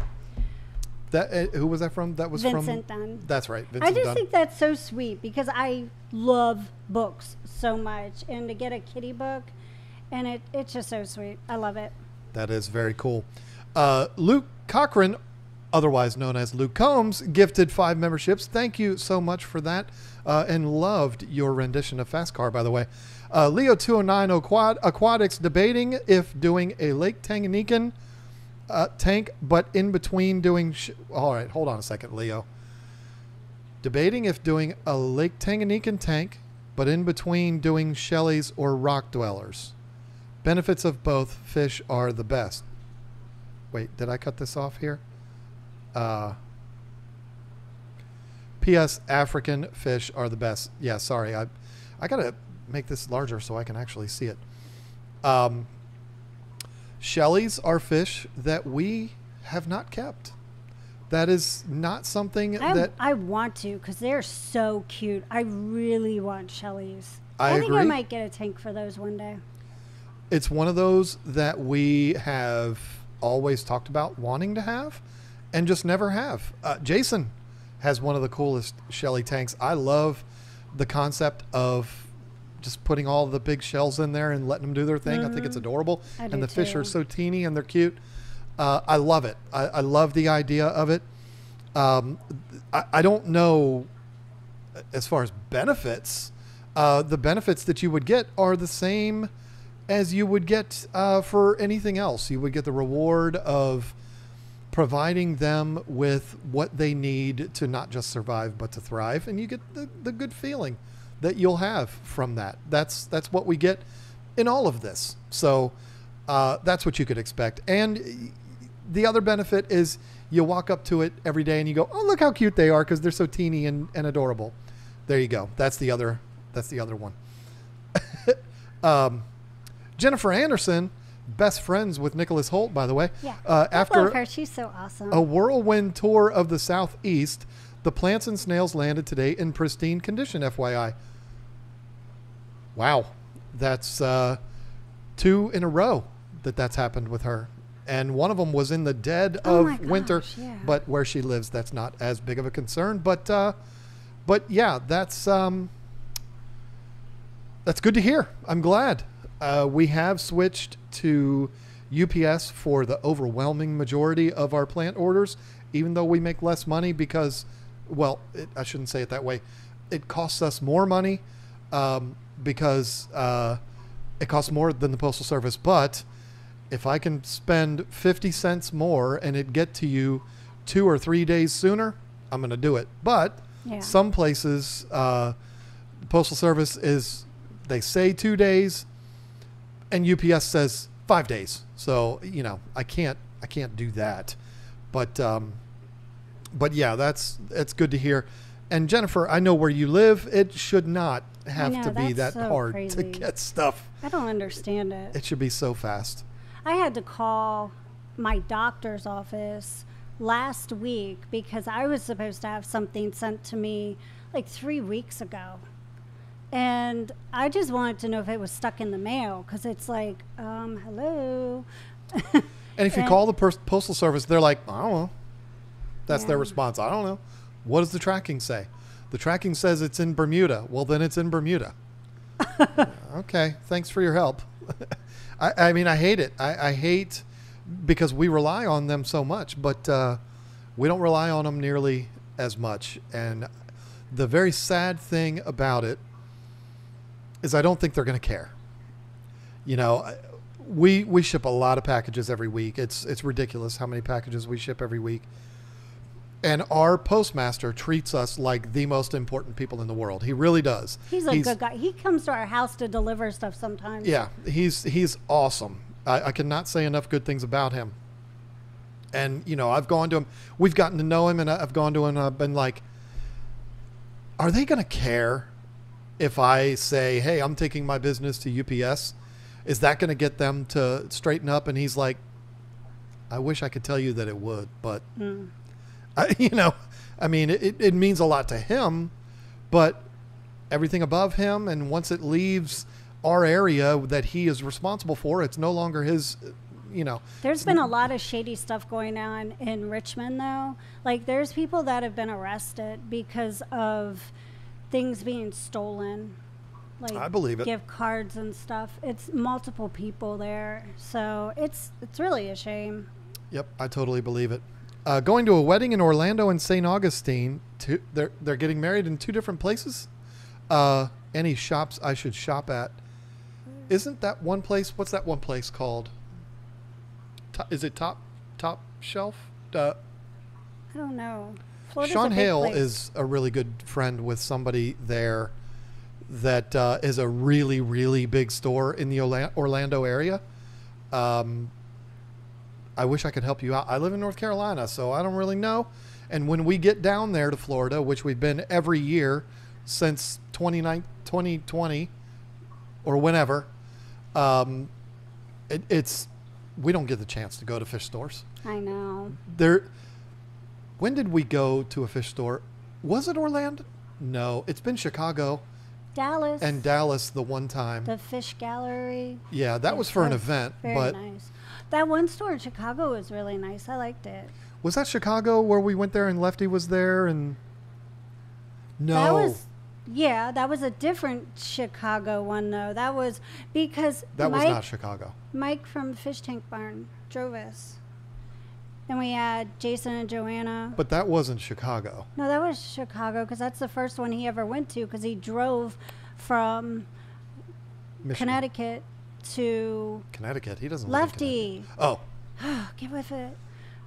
That uh, who was that from? That was Vincent from. Dunn. That's right, I Vincent just Dunn. think that's so sweet because I love books so much, and to get a kitty book, and it it's just so sweet. I love it. That is very cool. Uh, Luke Cochran, otherwise known as Luke Combs, gifted five memberships. Thank you so much for that, uh, and loved your rendition of Fast Car, by the way. Uh, Leo two hundred nine Aquad- Aquatics debating if doing a Lake Tanganyikan uh, tank, but in between doing. Sh- All right, hold on a second, Leo. Debating if doing a Lake Tanganyikan tank, but in between doing Shellies or Rock Dwellers. Benefits of both fish are the best. Wait, did I cut this off here? Uh, P.S. African fish are the best. Yeah, sorry. I, I gotta make this larger so I can actually see it. Um, Shellies are fish that we have not kept. That is not something I, that I want to because they're so cute. I really want Shellies. I think I might get a tank for those one day. it's one of those that we have always talked about wanting to have and just never have. Uh, Jason has one of the coolest Shelly tanks. I love the concept of just putting all the big shells in there and letting them do their thing. I think it's adorable. I and the fish are so teeny and they're cute. Uh, I love it. I, I love the idea of it. Um, I, I don't know as far as benefits, uh, the benefits that you would get are the same as you would get uh, for anything else. You would get the reward of providing them with what they need to not just survive but to thrive, and you get the, the good feeling that you'll have from that. That's that's what we get in all of this. So uh, that's what you could expect. And the other benefit is you walk up to it every day and you go, "Oh, look how cute they are because they're so teeny and, and adorable." There you go. That's the other. That's the other one. um, Jennifer Anderson, best friends with Nicholas Holt, by the way. Yeah. Uh, after her. She's so awesome. a whirlwind tour of the southeast, the plants and snails landed today in pristine condition. FYI. Wow, that's uh, two in a row that that's happened with her, and one of them was in the dead Oh of my winter. yeah. But where she lives, that's not as big of a concern. But uh, but yeah, that's um, that's good to hear. I'm glad. Uh, we have switched to UPS for the overwhelming majority of our plant orders, even though we make less money because, well, it, I shouldn't say it that way. It costs us more money um, because uh, it costs more than the Postal Service. But if I can spend 50 cents more and it get to you two or three days sooner, I'm going to do it. But Yeah. some places, uh, the Postal Service is, they say two days, and UPS says five days. So you know, I can't, I can't do that. But, um, but yeah, that's that's good to hear. And Jennifer, I know where you live. It should not have know, to be that so hard to get stuff. I don't understand it. It should be so fast. I had to call my doctor's office last week because I was supposed to have something sent to me like three weeks ago. And I just wanted to know if it was stuck in the mail because it's like, um, hello. And if you And- call the pers- postal service, they're like, I don't know. That's their response. I don't know. What does the tracking say? The tracking says it's in Bermuda. Well, then it's in Bermuda. okay. Thanks for your help. I, I mean, I hate it. I, I hate because we rely on them so much, but uh, we don't rely on them nearly as much. And the very sad thing about it is I don't think they're going to care. You know, we we ship a lot of packages every week. It's it's ridiculous how many packages we ship every week. And our postmaster treats us like the most important people in the world. He really does. He's a good guy. He comes to our house to deliver stuff sometimes. Yeah, he's he's awesome. I, I cannot say enough good things about him. And you know, I've gone to him. We've gotten to know him, and I've gone to him. and I've been like, "Are they going to care if I say, hey, I'm taking my business to UPS? Is that going to get them to straighten up?" And he's like, I wish I could tell you that it would, but Mm. I, you know, I mean, it, it means a lot to him, but everything above him, and once it leaves our area that he is responsible for, it's no longer his. You know, There's been a lot of shady stuff going on in Richmond, though. Like, there's people that have been arrested because of things being stolen. Like I believe it. gift cards and stuff. It's multiple people there, so it's it's really a shame. Yep, I totally believe it. Uh, going to a wedding in Orlando and St. Augustine. Two, they're they're getting married in two different places. Uh, any shops I should shop at? Isn't that one place? What's that one place called? To, is it top top shelf? Uh, I don't know. Florida's Sean Hale place. is a really good friend with somebody there that uh, is a really really big store in the Orla- Orlando area. Um, I wish I could help you out. I live in North Carolina, so I don't really know. And when we get down there to Florida, which we've been every year since 2020 or whenever, um, it, it's we don't get the chance to go to fish stores I know. there when did we go to a fish store was it orlando no it's been chicago Dallas and dallas the one time the Fish Gallery. yeah that was for an event Very but nice. That one store in Chicago was really nice. I liked it. was that chicago where we went there and lefty was there and no That was yeah, that was a different Chicago one though. That was because that was not chicago Mike from Fish Tank Barn drove us. Then we had Jason and Joanna. but that wasn't chicago no, that was Chicago because that's the first one he ever went to because he drove from Michigan. Connecticut to connecticut he doesn't Lefty. Oh Get with it.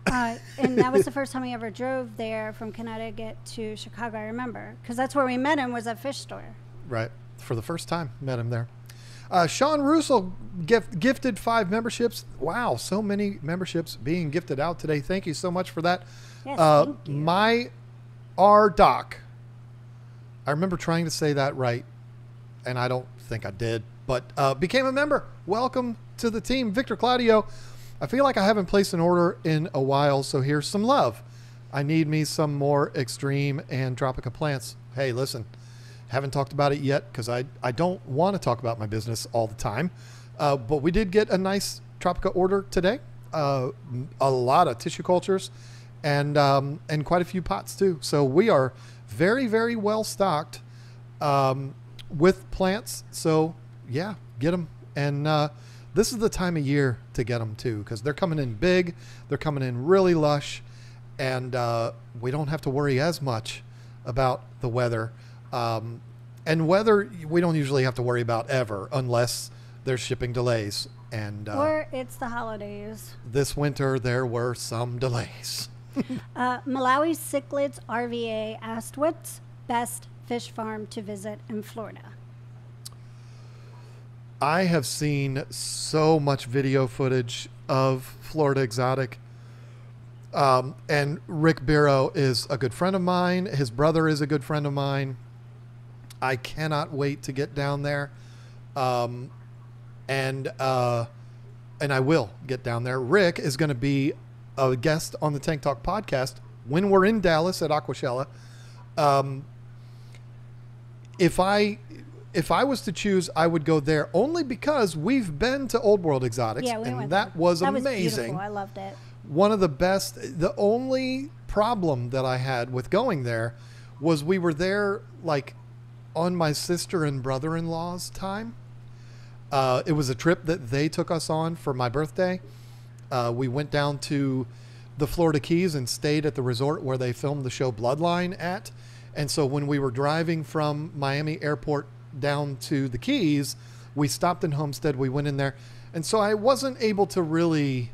Uh, and that was the first time he ever drove there from Connecticut to Chicago. I remember because that's where we met him was at fish store. Right. For the first time, met him there. Uh, Sean Russell gift, gifted five memberships. Wow, so many memberships being gifted out today. Thank you so much for that. Yes, uh, thank you. My R Doc. I remember trying to say that right, and I don't think I did, but uh, became a member. Welcome to the team, Victor Claudio. I feel like I haven't placed an order in a while, so here's some love. I need me some more extreme and tropical plants. Hey, listen, haven't talked about it yet because I, I don't want to talk about my business all the time. Uh, but we did get a nice tropica order today. Uh, a lot of tissue cultures and um, and quite a few pots too. So we are very very well stocked um, with plants. So yeah, get them. And uh, this is the time of year to get them too because they're coming in big. They're coming in really lush, and uh, we don't have to worry as much about the weather. Um, and weather we don't usually have to worry about ever unless there's shipping delays. And uh, or it's the holidays. this winter there were some delays. Uh, Malawi Cichlids RVA asked what's best fish farm to visit in Florida. I have seen so much video footage of Florida Exotic. Um, and Rick Barrow is a good friend of mine. His brother is a good friend of mine. I cannot wait to get down there. Um, and uh, and I will get down there. Rick is going to be a guest on the Tank Talk podcast when we're in Dallas at Aquashella. Um, if I if I was to choose, I would go there only because we've been to Old World Exotics, Yeah, we and went that there. was that Was amazing. beautiful. I loved it. One of the best. The only problem that I had with going there was we were there like on my sister and brother-in-law's time. Uh, it was a trip that they took us on for my birthday. Uh, we went down to the Florida Keys and stayed at the resort where they filmed the show Bloodline at. And so when we were driving from Miami Airport down to the Keys, we stopped in Homestead. We went in there. And so I wasn't able to really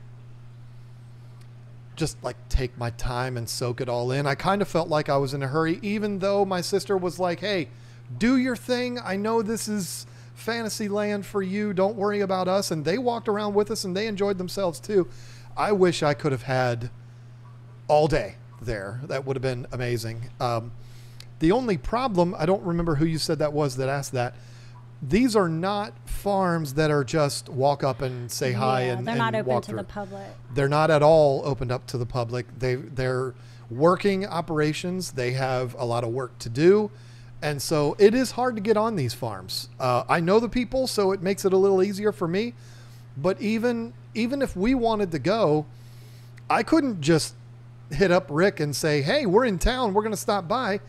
just like take my time and soak it all in. I kind of felt like I was in a hurry, even though my sister was like, hey, do your thing. I know this is fantasy land for you. Don't worry about us. And they walked around with us and they enjoyed themselves too. I wish I could have had all day there. That would have been amazing. Um, the only problem, I don't remember who you said that was that asked that. these are not farms that are just walk up and say hi Yeah, and they're and not open to through. the public. They're not at all opened up to the public. They they're working operations. They have a lot of work to do, and so it is hard to get on these farms. Uh, I know the people, so it makes it a little easier for me. But even even if we wanted to go, I couldn't just hit up Rick and say, "Hey, we're in town. We're going to stop by."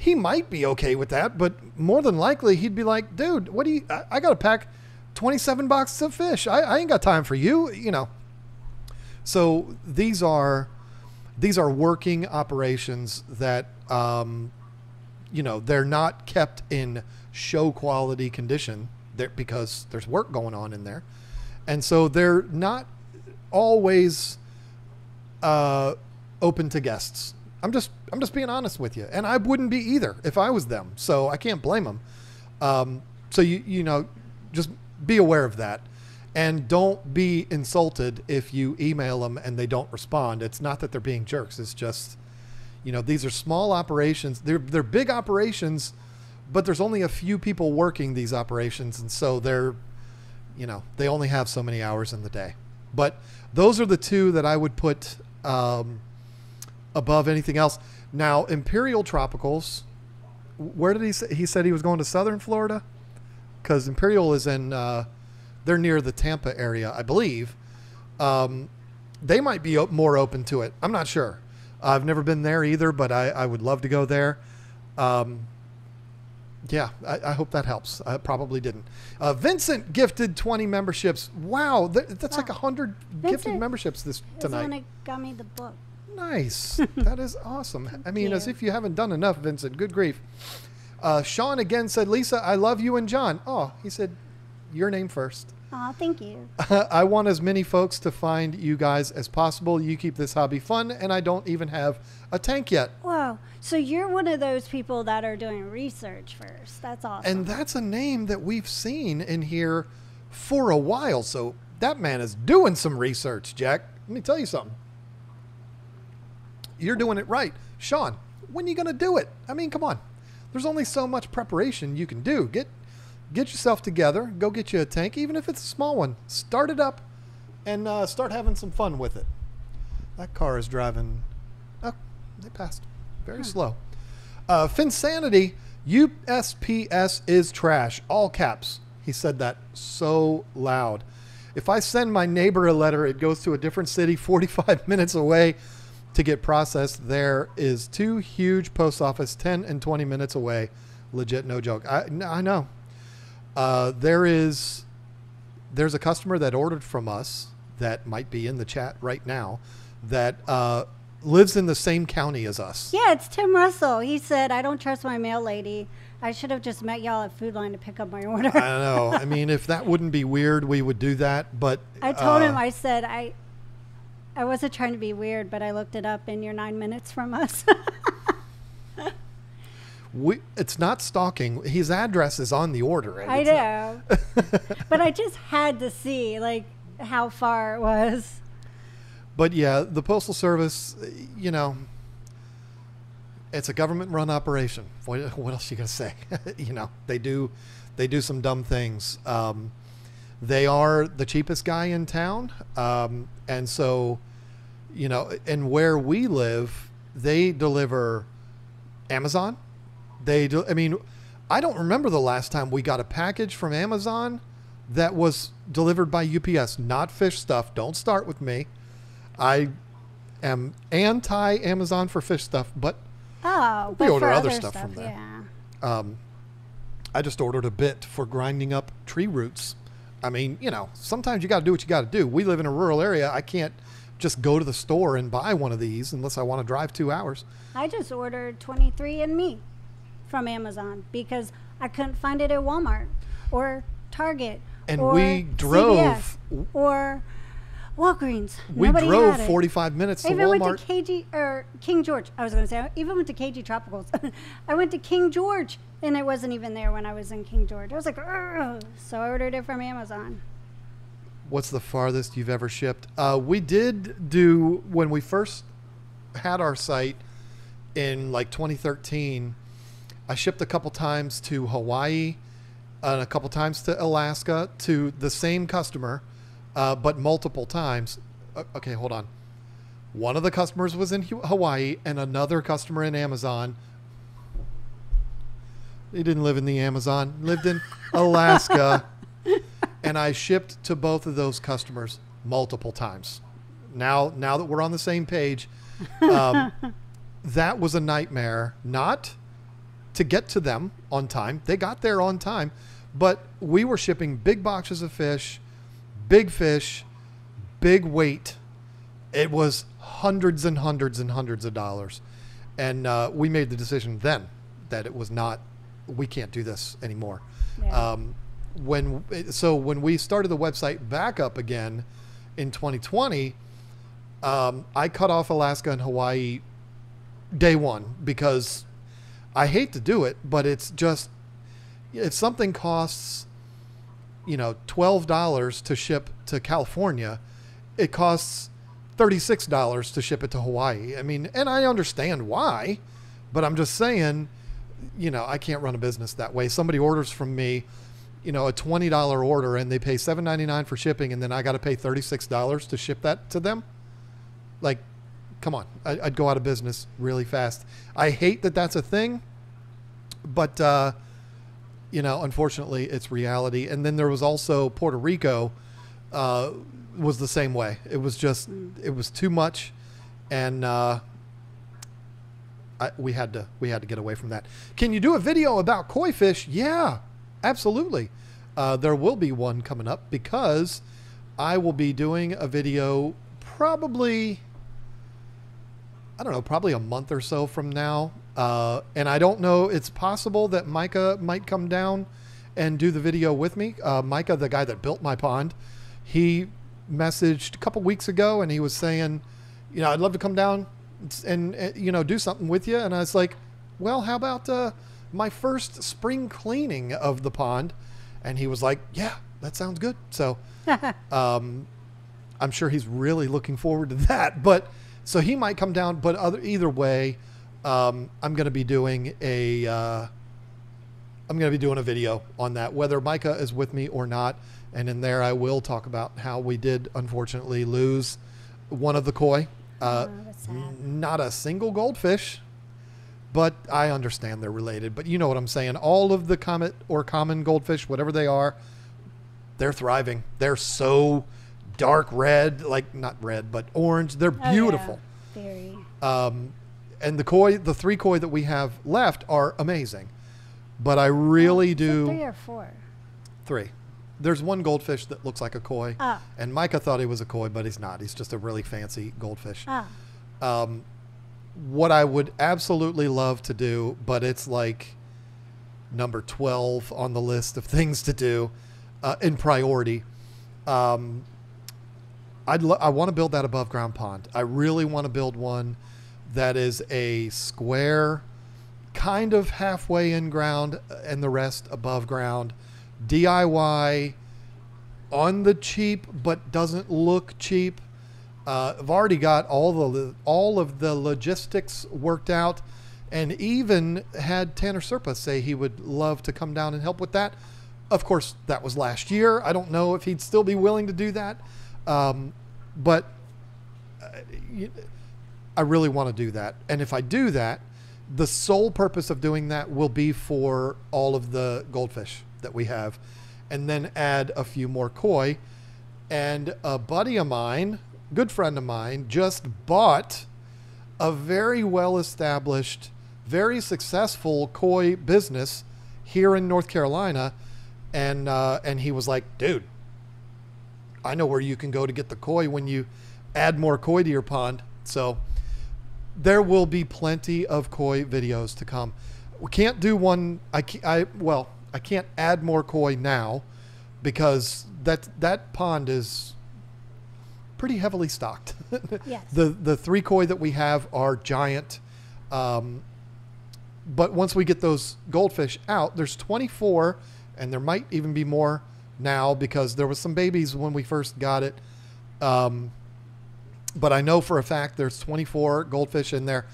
He might be okay with that, but more than likely he'd be like, "Dude, what do you? I, I got to pack twenty-seven boxes of fish. I, I ain't got time for you." You know. So these are these are working operations that um, you know they're not kept in show quality condition there because there's work going on in there, and so they're not always uh, open to guests. I'm just I'm just being honest with you, and I wouldn't be either if I was them. So I can't blame them. Um, so you you know just be aware of that, and don't be insulted if you email them and they don't respond. It's not that they're being jerks. It's just you know these are small operations. They're they're big operations, but there's only a few people working these operations, and so they're you know they only have so many hours in the day. But those are the two that I would put um, above anything else. Now, Imperial Tropicals, where did he say? He said he was going to Southern Florida? Because Imperial is in, uh, they're near the Tampa area, I believe. Um, they might be more open to it. I'm not sure. I've never been there either, but I, I would love to go there. Um, yeah, I, I hope that helps. I probably didn't. Uh, Vincent gifted 20 memberships. Wow, th- that's like Wow. 100 gifted memberships this He's the one tonight. that got me the book. Nice. that is awesome. I mean, as if you haven't done enough, Vincent. Good grief. Uh, Sean again said, Lisa, I love you and John. Oh, he said, your name first. Aw, thank you. I want as many folks to find you guys as possible. You keep this hobby fun, and I don't even have a tank yet. Whoa. So you're one of those people that are doing research first. That's awesome. And that's a name that we've seen in here for a while. So that man is doing some research, Jack. Let me tell you something. You're doing it right. Sean, when are you going to do it? I mean, come on. There's only so much preparation you can do. Get get yourself together. Go get you a tank, even if it's a small one. Start it up and uh, start having some fun with it. That car is driving. Oh, they passed. Very slow. Uh, Finsanity, USPS is trash. All caps. He said that so loud. If I send my neighbor a letter, it goes to a different city 45 minutes away to get processed. There is two huge post office 10 and 20 minutes away. Legit, no joke. I know. Uh, there is there's a customer that ordered from us that might be in the chat right now that uh, lives in the same county as us. yeah, it's Tim Russell. He said, I don't trust my mail lady. I should have just met y'all at Food Lion to pick up my order. I don't know. I mean, if that wouldn't be weird, we would do that. But I told him, uh, I said, I I wasn't trying to be weird, but I looked it up and you're nine minutes from us. we, it's not stalking. His address is on the order. I know. but I just had to see, like, how far it was. But yeah, the postal service, you know, it's a government-run operation. What, what else you gonna say? you know, they do, they do some dumb things. Um, they are the cheapest guy in town, um, and so, you know, and where we live, they deliver Amazon. They do. I mean, I don't remember the last time we got a package from Amazon that was delivered by UPS. Not fish stuff. Don't start with me. I am anti Amazon for fish stuff, but Oh, We but order other other stuff from there. Yeah. um, I just ordered a bit for grinding up tree roots. I mean, you know, sometimes you got to do what you got to do. We live in a rural area. I can't just go to the store and buy one of these unless I want to drive two hours. I just ordered 23 and Me from Amazon because I couldn't find it at Walmart or Target. And or we drove- CVS or Walgreens. We Nobody drove had it. 45 minutes I to even Walmart. went to KG or King George. I was going to say I even went to KG Tropicals. I went to King George and it wasn't even there when I was in King George. I was like, "Ugh." so I ordered it from Amazon. What's the farthest you've ever shipped? Uh, we did do when we first had our site in like 2013. I shipped a couple times to Hawaii and a couple times to Alaska to the same customer, uh, but multiple times. Uh, okay, hold on. One of the customers was in Hawaii, and another customer in Amazon. He didn't live in the Amazon; lived in Alaska, and I shipped to both of those customers multiple times. Now, now that we're on the same page, um, that was a nightmare. Not to get to them on time; they got there on time, but we were shipping big boxes of fish, big fish, big weight. It was hundreds and hundreds and hundreds of dollars, and uh, we made the decision then that it was not. We can't do this anymore. Yeah. Um, when so when we started the website back up again in 2020, um, I cut off Alaska and Hawaii day one because I hate to do it, but it's just if something costs you know twelve dollars to ship to California, it costs thirty six dollars to ship it to Hawaii. I mean, and I understand why, but I'm just saying, you know, I can't run a business that way. Somebody orders from me, you know, a twenty dollar order, and they pay seven ninety nine for shipping, and then I got to pay thirty six dollars to ship that to them. Like, come on, I, I'd go out of business really fast. I hate that that's a thing, but uh, you know, unfortunately, it's reality. And then there was also Puerto Rico, uh, was the same way. It was just, it was too much, and uh, I, we had to, we had to get away from that. Can you do a video about koi fish? Yeah, absolutely. Uh, there will be one coming up because I will be doing a video probably. I don't know, probably a month or so from now. Uh, and I don't know, it's possible that Micah might come down and do the video with me. Uh, Micah, the guy that built my pond, he messaged a couple weeks ago and he was saying, you know, I'd love to come down and, uh, you know, do something with you. And I was like, well, how about uh, my first spring cleaning of the pond? And he was like, yeah, that sounds good. So um, I'm sure he's really looking forward to that. But so he might come down. But other, either way, um, I'm going to be doing a uh, I'm going to be doing a video on that, whether Micah is with me or not. And in there, I will talk about how we did unfortunately lose one of the koi. Uh, Oh, sad. not a single goldfish, but I understand they're related. But you know what I'm saying. All of the comet or common goldfish, whatever they are, they're thriving. They're so dark red, like not red, but orange. They're Oh, yeah. beautiful. Very. Um, and the koi, the three koi that we have left are amazing. But I really it do Three or four. three. There's one goldfish that looks like a koi, Ah. and Micah thought he was a koi, but he's not. He's just a really fancy goldfish. Ah. Um, what I would absolutely love to do, but it's like number 12 on the list of things to do uh, in priority. Um, I'd lo- I want to build that above ground pond. I really want to build one that is a square, kind of halfway in ground uh, and the rest above ground, DIY, on the cheap but doesn't look cheap. Uh, I've already got all the all of the logistics worked out, and even had Tanner Serpa say he would love to come down and help with that. Of course, that was last year. I don't know if he'd still be willing to do that, um, but uh, I really want to do that. And if I do that, the sole purpose of doing that will be for all of the goldfish that we have, and then add a few more koi. And a buddy of mine, good friend of mine, just bought a very well established, very successful koi business here in North Carolina. And, uh, and he was like, dude, I know where you can go to get the koi when you add more koi to your pond. So there will be plenty of koi videos to come. We can't do one. I, I well, I can't add more koi now because that that pond is pretty heavily stocked. Yes. the the three koi that we have are giant. Um, but once we get those goldfish out, there's 24, and there might even be more now because there was some babies when we first got it. Um, but I know for a fact there's 24 goldfish in there.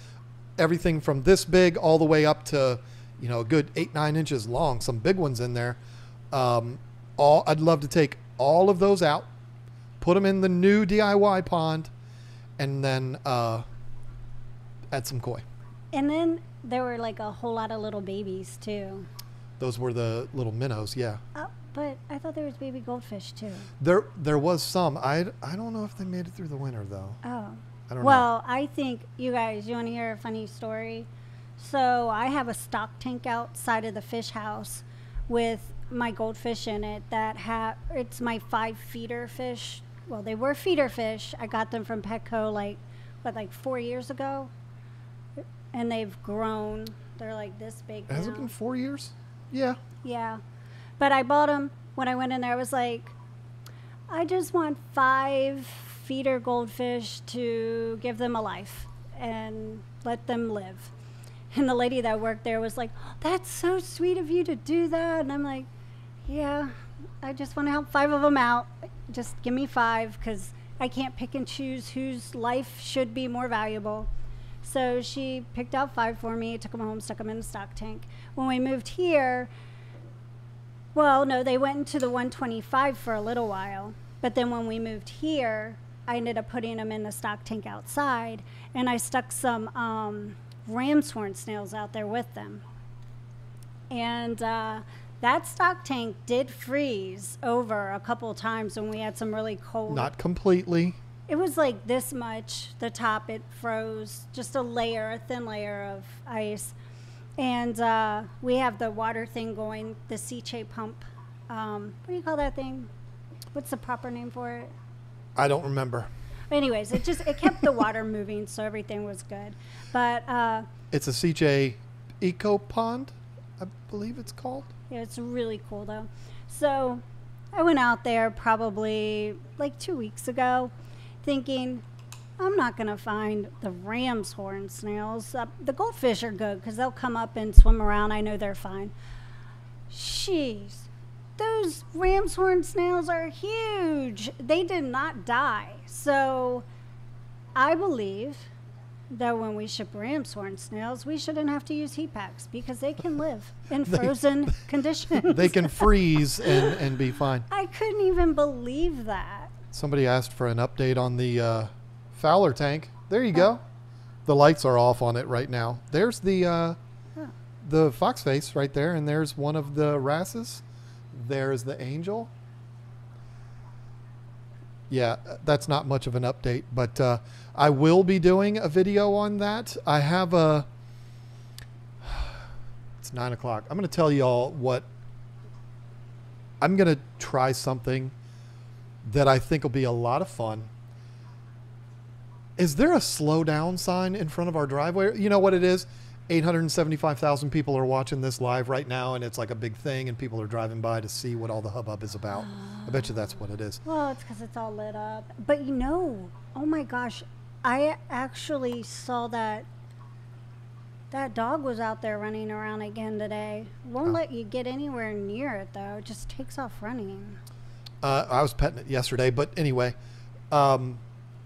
Everything from this big all the way up to, you know, a good eight nine inches long. Some big ones in there. Um, all I'd love to take all of those out, put them in the new DIY pond, and then uh, add some koi. And then there were like a whole lot of little babies too. Those were the little minnows. Yeah, Oh, but I thought there was baby goldfish too. there there was some. I I don't know if they made it through the winter though. Oh. I don't know. Well, I think you guys, you want to hear a funny story? So I have a stock tank outside of the fish house with my goldfish in it that have it's my five feeder fish. Well, they were feeder fish. I got them from Petco like what like four years ago, and they've grown. They're like this big Has now. it been four years? Yeah. Yeah. But I bought them when I went in there. I was like, I just want five feeder goldfish to give them a life and let them live. And the lady that worked there was like, That's so sweet of you to do that. And I'm like, Yeah, I just want to help five of them out. Just give me five because I can't pick and choose whose life should be more valuable. So she picked out five for me, took them home, stuck them in the stock tank. When we moved here, well, no, they went into the 125 for a little while. But then when we moved here, I ended up putting them in the stock tank outside, and I stuck some um, ram's horn snails out there with them. And uh, that stock tank did freeze over a couple of times when we had some really cold. Not completely. It was like this much. The top it froze, just a layer, a thin layer of ice. And uh, we have the water thing going, the Sicce pump. Um, what do you call that thing? What's the proper name for it? I don't remember. Anyways, it just it kept the water moving, so everything was good. But uh, It's a Sicce Eco Pond, I believe it's called. It's really cool though. So I went out there probably like two weeks ago thinking I'm not going to find the ram's horn snails. Uh, the goldfish are good because they'll come up and swim around. I know they're fine. Jeez, those ram's horn snails are huge. They did not die. So I believe that when we ship ram's horn snails, we shouldn't have to use heat packs because they can live in They- frozen conditions. They can freeze and, and be fine. I couldn't even believe that. Somebody asked for an update on the uh, FOWLR tank. There you go. The lights are off on it right now. There's the uh, Huh. the fox face right there, and there's one of the wrasses. There's the angel. Yeah, that's not much of an update, but uh, I will be doing a video on that. I have a. It's nine o'clock. I'm going to tell you all what. I'm going to try something that I think will be a lot of fun. Is there a slow down sign in front of our driveway? You know what it is? 875,000 people are watching this live right now, and it's like a big thing, and people are driving by to see what all the hubbub is about. I bet you that's what it is. Well, it's because it's all lit up. But you know, oh my gosh, I actually saw that that dog was out there running around again today. Won't Oh. let you get anywhere near it though. It just takes off running. Uh, I was petting it yesterday, but anyway, um,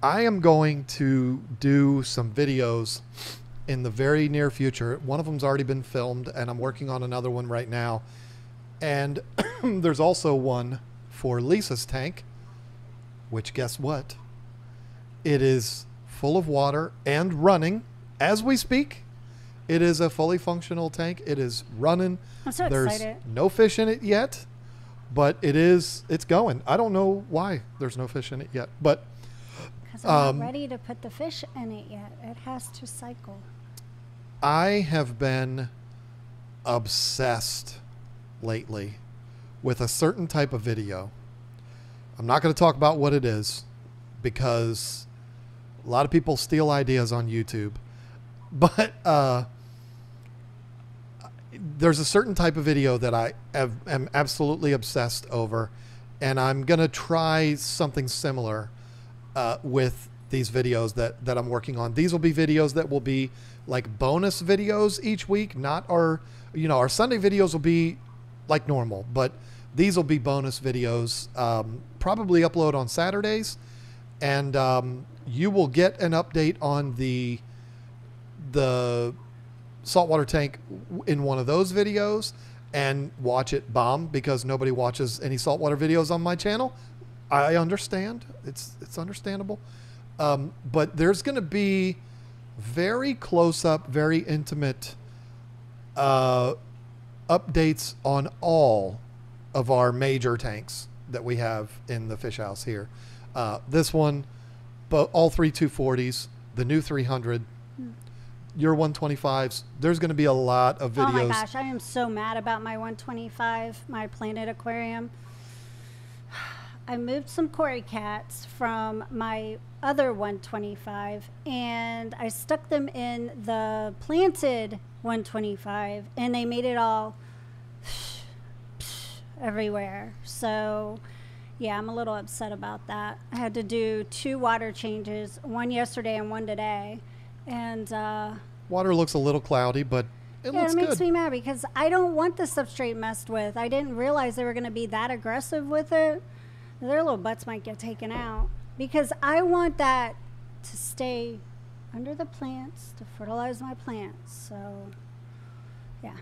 I am going to do some videos in the very near future. One of them's already been filmed, and I'm working on another one right now. And there's also one for Lisa's tank, which guess what? It is full of water and running as we speak. It is a fully functional tank. It is running. I'm so There's excited. no fish in it yet, but it is. It's going. I don't know why there's no fish in it yet, but Because I'm Um, not ready to put the fish in it yet. It has to cycle. I have been obsessed lately with a certain type of video. I'm not going to talk about what it is because a lot of people steal ideas on YouTube. But uh, there's a certain type of video that I have, am absolutely obsessed over, and I'm going to try something similar uh, with these videos that, that I'm working on. These will be videos that will be like bonus videos each week, not our, you know, our Sunday videos will be like normal, but these will be bonus videos, um, probably upload on Saturdays, and um, you will get an update on the the saltwater tank in one of those videos, and watch it bomb because nobody watches any saltwater videos on my channel. I understand. It's it's understandable. Um, but there's going to be very close up, very intimate uh, updates on all of our major tanks that we have in the fish house here. Uh, this one, but all three 240s, the new 300, your 125s. There's going to be a lot of videos. Oh my gosh, I am so mad about my 125, my Planet Aquarium. I moved some Cory cats from my other 125 and I stuck them in the planted 125 and they made it all everywhere. So, yeah, I'm a little upset about that. I had to do two water changes, one yesterday and one today. And uh, Water looks a little cloudy, but it yeah, it makes good. me mad because I don't want the substrate messed with. I didn't realize they were going to be that aggressive with it. Their little butts might get taken out because I want that to stay under the plants to fertilize my plants. So, yeah.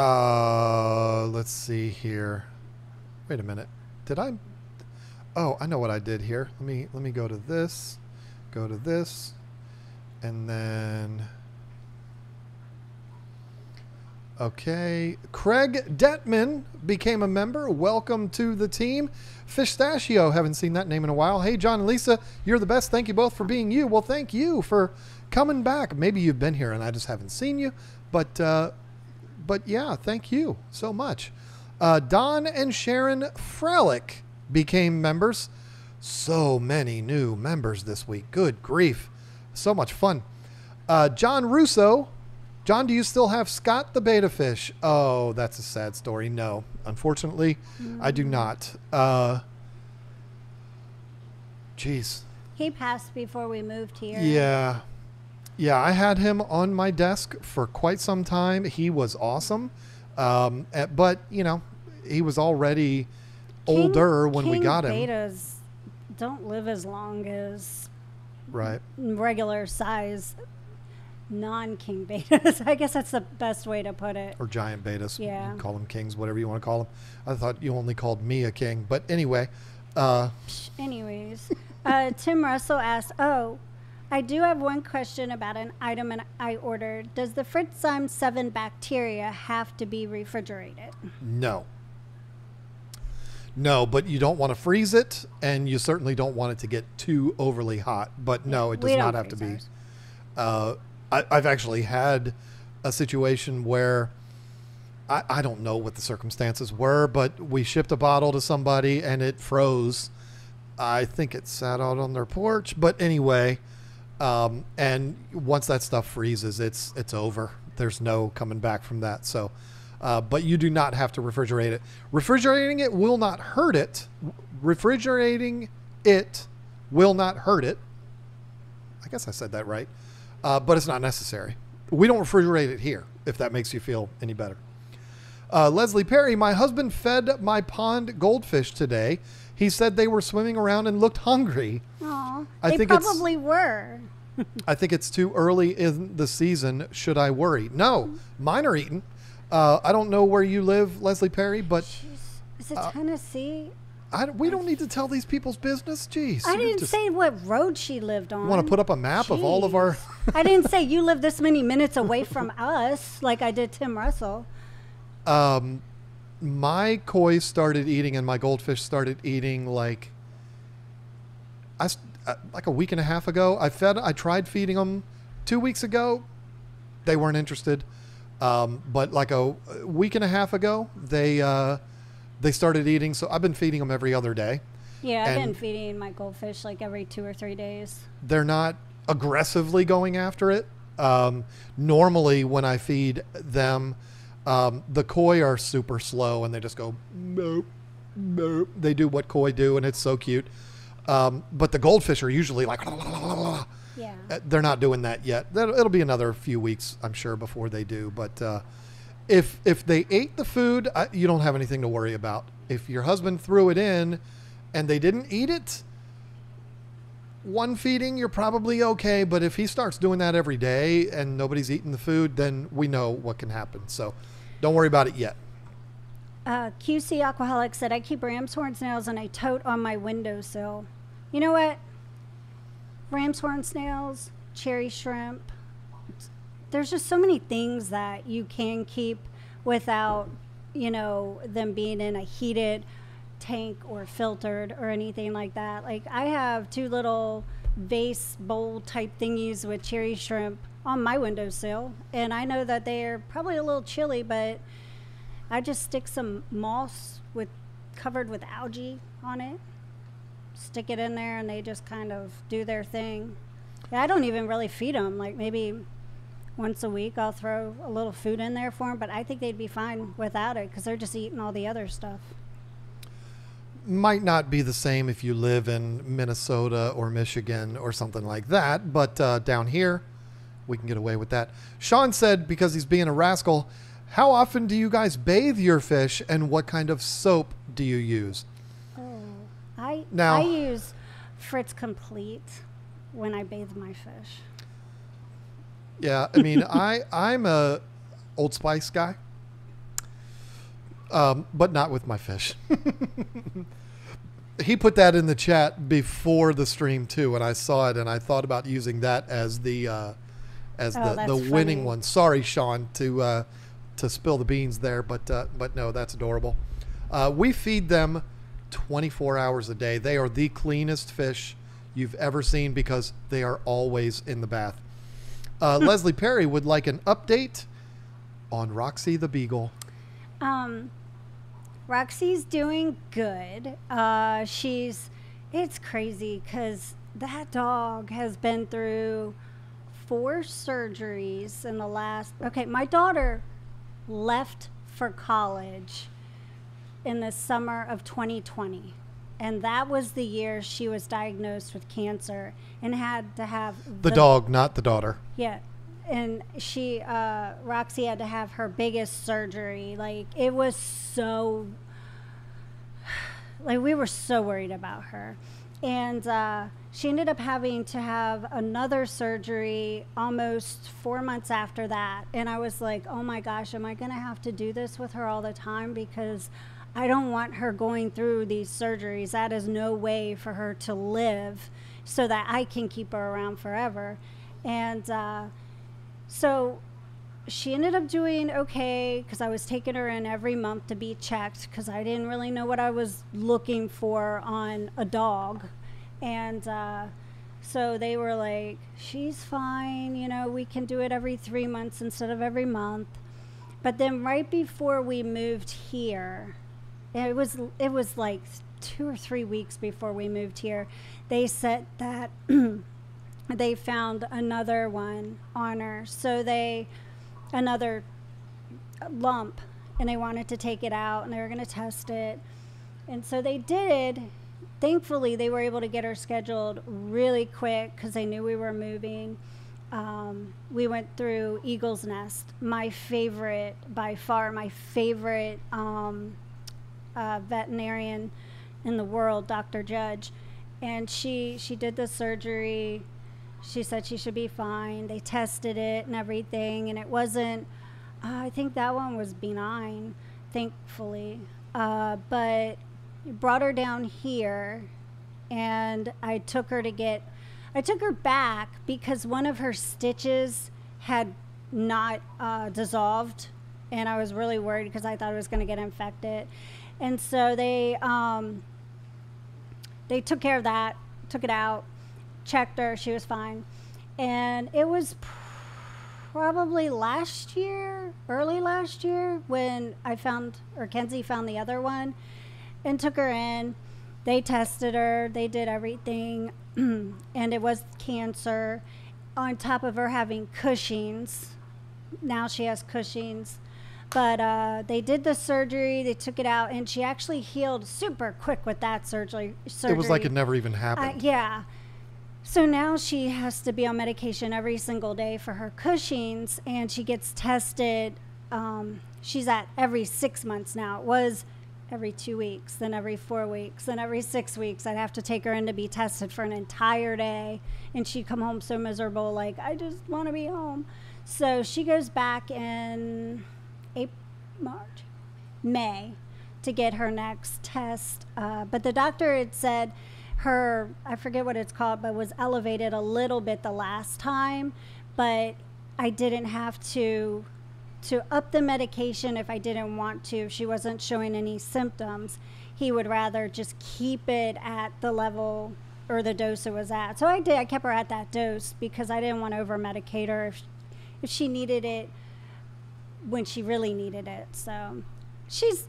Uh, let's see here. Wait a minute. Did I? Oh, I know what I did here. Let me let me go to this, go to this, and then. Okay, Craig Detman became a member. Welcome to the team. Fistachio, haven't seen that name in a while. Hey, John and Lisa, you're the best. Thank you both for being you. Well, thank you for coming back. Maybe you've been here and I just haven't seen you, but uh, but yeah, thank you so much. Uh, Don and Sharon Frelick became members. So many new members this week. Good grief. So much fun. Uh, John Russo. John, do you still have Scott the betta fish? Oh, that's a sad story. No, unfortunately, I do not. Uh, jeez. He passed before we moved here. Yeah. Yeah, I had him on my desk for quite some time. He was awesome. Um, eh, but, you know, he was already King- older when we king got him. Bettas don't live as long as Right. regular size non king bettas. I guess that's the best way to put it. Or giant bettas. You Yeah. can call them kings, whatever you want to call them. I thought you only called me a king. But anyway, uh, Anyways, uh, Tim Russell asked, "Oh, I do have one question about an item and I ordered. Does the FritzZyme 7 bacteria have to be refrigerated?" no. No, but you don't want to freeze it, and you certainly don't want it to get too overly hot. But no, it does not have to be. Uh, I, I've actually had a situation where I, I don't know what the circumstances were, but we shipped a bottle to somebody and it froze. I think it sat out on their porch, but anyway, um, and once that stuff freezes, it's it's over. There's no coming back from that. So, uh, but you do not have to refrigerate it. Refrigerating it will not hurt it. Refrigerating it will not hurt it. I guess I said that right, uh, but it's not necessary. We don't refrigerate it here, if that makes you feel any better. Uh, Leslie Perry, my husband fed my pond goldfish today. He said they were swimming around and looked hungry. Aw, I they think it's- probably were. I think it's too early in the season. Should I worry? No, mine are eaten. Uh, I don't know where you live, Leslie Perry, but Is it Tennessee? I, we don't need to tell these people's business. Jeez. I didn't say what road she lived on. Want to put up a map of all of our. I didn't say you live this many minutes away from us, like I did Tim Russell. um, my koi started eating and my goldfish started eating like I s- uh, like a week and a half ago. I fed I tried feeding them 2 weeks ago. They weren't interested. Um, but like a, a week and a half ago, they uh, they started eating. So I've been feeding them every other day. Yeah, I've been feeding my goldfish like every two or three days. they're not aggressively going after it. Um, normally, when I feed them, um, the koi are super slow and they just go nope, nope. They do what koi do, and it's so cute. Um, but the goldfish are usually like Yeah. Uh, they're not doing that yet. That'll, it'll be another few weeks, I'm sure, before they do. But uh, if if they ate the food, I, you don't have anything to worry about. If your husband threw it in and they didn't eat it, one feeding, you're probably okay. But if he starts doing that every day and nobody's eating the food, then we know what can happen. So Don't worry about it yet. Uh, QC Aquaholic said, I keep ram's horn snails and I tote on my windowsill. You know what? Ram's horn snails, cherry shrimp. There's just so many things that you can keep without, you know, them being in a heated tank or filtered or anything like that. Like I have two little vase bowl type thingies with cherry shrimp on my windowsill, and I know that they're probably a little chilly, but I just stick some moss with covered with algae on it. Stick it in there, and they just kind of do their thing. I don't even really feed them. Like maybe once a week, I'll throw a little food in there for them. But I think they'd be fine without it because they're just eating all the other stuff. Might not be the same if you live in Minnesota or Michigan or something like that, but uh, down here, we can get away with that. Sean said because he's being a rascal. How often do you guys bathe your fish, and what kind of soap do you use? Oh, I Now- I use Fritz Complete when I bathe my fish. Yeah, I mean, I I'm a Old Spice guy, um, but not with my fish. he put that in the chat before the stream too, and I saw it, and I thought about using that as the uh, as Oh, the, the winning funny. one. Sorry, Sean, to uh, to spill the beans there, but uh, but no, that's adorable. Uh, we feed them 24 hours a day. They are the cleanest fish you've ever seen because they are always in the bath. Uh, Leslie Perry would like an update on Roxy the Beagle. Um, Roxy's doing good. Uh, she's, it's crazy because that dog has been through four surgeries in the last. Okay, my daughter left for college in the summer of 2020. And that was the year she was diagnosed with cancer and had to have The dog, not the daughter. yeah. And she, uh, Roxy had to have her biggest surgery. Like, it was so, like, we were so worried about her. And uh, she ended up having to have another surgery almost four months after that. And I was like, oh my gosh, am I going to have to do this with her all the time? Because I don't want her going through these surgeries. That is no way for her to live so that I can keep her around forever. And uh, so she ended up doing okay because I was taking her in every month to be checked because I didn't really know what I was looking for on a dog. And uh, so they were like, she's fine, you know, we can do it every three months instead of every month. But then right before we moved here, it was it was like two or three weeks before we moved here, they said that they found another one on her. So they another lump and they wanted to take it out and they were going to test it. And so they did. Thankfully, they were able to get her scheduled really quick because they knew we were moving. Um, we went through Eagle's Nest, my favorite, by far, my favorite um, uh, veterinarian in the world, Dr. Judge. And she, she did the surgery. She said she should be fine. They tested it and everything, and it wasn't. Uh, I think that one was benign, thankfully. Uh, but brought her down here, and I took her to get. I took her back because one of her stitches had not uh, dissolved, and I was really worried because I thought it was going to get infected. And so they um, they took care of that, took it out, checked her, she was fine. And it was probably last year, early last year, when I found, or Kenzie found the other one and took her in. They tested her, they did everything, and it was cancer. On top of her having Cushing's, now she has Cushing's. But uh, they did the surgery, they took it out, and she actually healed super quick with that surgery. surgery. It was like it never even Uh, happened. yeah. So now she has to be on medication every single day for her Cushing's, and she gets tested. Um, she's at every six months now. It was every two weeks, then every four weeks, then every six weeks. I'd have to take her in to be tested for an entire day, and she'd come home so miserable, like, I just want to be home. So she goes back in April, March, May, to get her next test. Uh, but the doctor had said her, I forget what it's called, but was elevated a little bit the last time. But I didn't have to to up the medication if I didn't want to. If she wasn't showing any symptoms, he would rather just keep it at the level or the dose it was at. So I did. I kept her at that dose because I didn't want to over medicate her if, if she needed it when she really needed it. So she's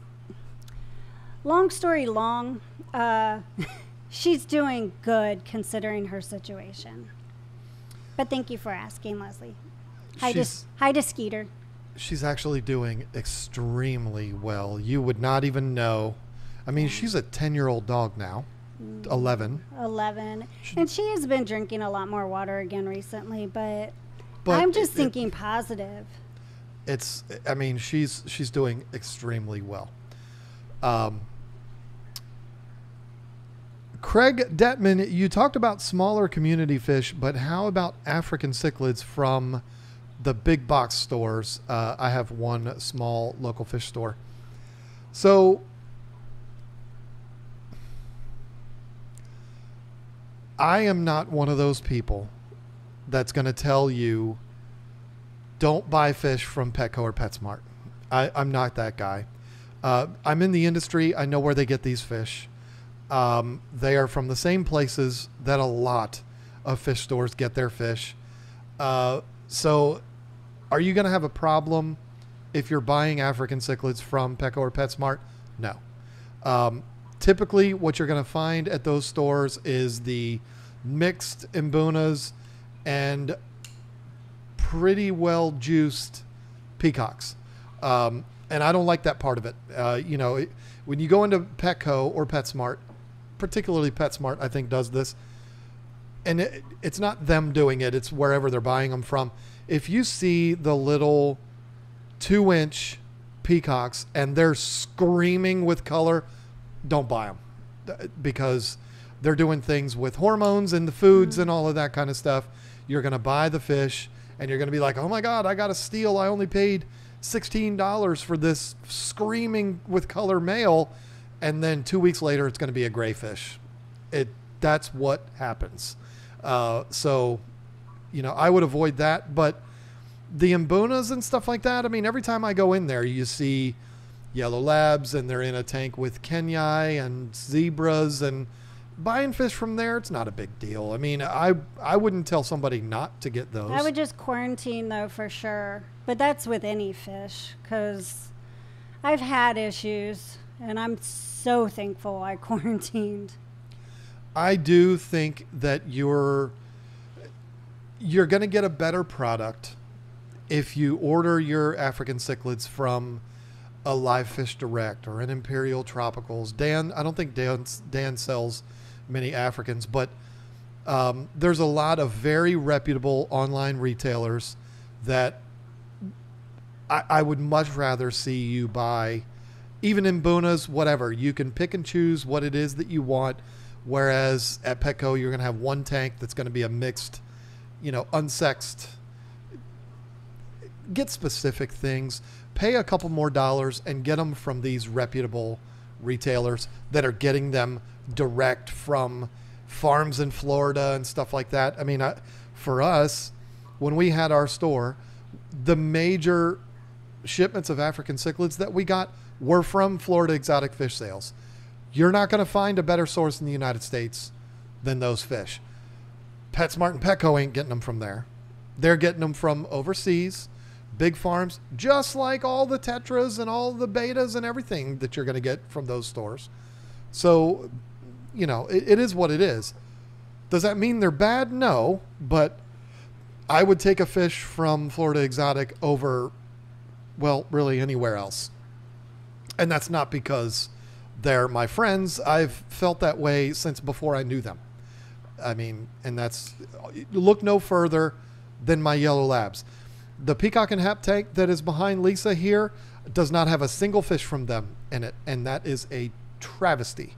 long story long. Uh, she's doing good considering her situation. But thank you for asking, Leslie. Hi to, hi to Skeeter. She's actually doing extremely well. You would not even know. I mean, she's a 10 year old dog now, 11. 11. And she has been drinking a lot more water again recently, but, But I'm just it- it- thinking positive. It's i mean she's she's doing extremely well. Um, craig detman you talked about smaller community fish but how about african cichlids from the big box stores? Uh, i have one small local fish store. So i am not one of those people that's going to tell you don't buy fish from Petco or PetSmart. I, I'm not that guy. Uh, I'm in the industry. I know where they get these fish. Um, they are from the same places that a lot of fish stores get their fish. Uh, so, are you going to have a problem if you're buying African cichlids from Petco or PetSmart? No. Um, typically, what you're going to find at those stores is the mixed mbunas and pretty well juiced peacocks. Um, and I don't like that part of it. Uh, you know, it, when you go into Petco or PetSmart, particularly PetSmart, I think does this. And it, it's not them doing it, it's wherever they're buying them from. If you see the little two inch peacocks and they're screaming with color, don't buy them because they're doing things with hormones and the foods and all of that kind of stuff. You're going to buy the fish and you're going to be like, oh my God, I got a steal. I only paid $16 for this screaming with color male. And then two weeks later, it's going to be a gray fish. It, that's what happens. Uh, so, you know, I would avoid that. But the mbunas and stuff like that, I mean, every time I go in there, you see yellow labs and they're in a tank with kenyi and zebras and buying fish from there it's not a big deal i mean i i wouldn't tell somebody not to get those I would just quarantine though for sure. But that's with any fish because I've had issues and I'm so thankful I quarantined. I do think that you're you're going to get a better product if you order your African cichlids from a Live Fish Direct or an Imperial Tropicals. Dan, I don't think Dan Dan sells many Africans, but um, there's a lot of very reputable online retailers that I, I would much rather see you buy, even mbunas, whatever. You can pick and choose what it is that you want. Whereas at Petco, you're going to have one tank that's going to be a mixed, you know, unsexed. Get specific things. Pay a couple more dollars and get them from these reputable retailers that are getting them direct from farms in Florida and stuff like that. I mean, I, for us, when we had our store, the major shipments of African cichlids that we got were from Florida exotic fish sales. You're not going to find a better source in the United States than those fish. PetSmart and Petco ain't getting them from there. They're getting them from overseas, big farms, just like all the tetras and all the bettas and everything that you're going to get from those stores. So, you know, it, it is what it is. Does that mean they're bad? No, but I would take a fish from Florida Exotic over, well, really anywhere else. And that's not because they're my friends. I've felt that way since before I knew them. I mean, and that's look no further than my yellow labs. The peacock and hap tank that is behind Lisa here does not have a single fish from them in it, and that is a travesty.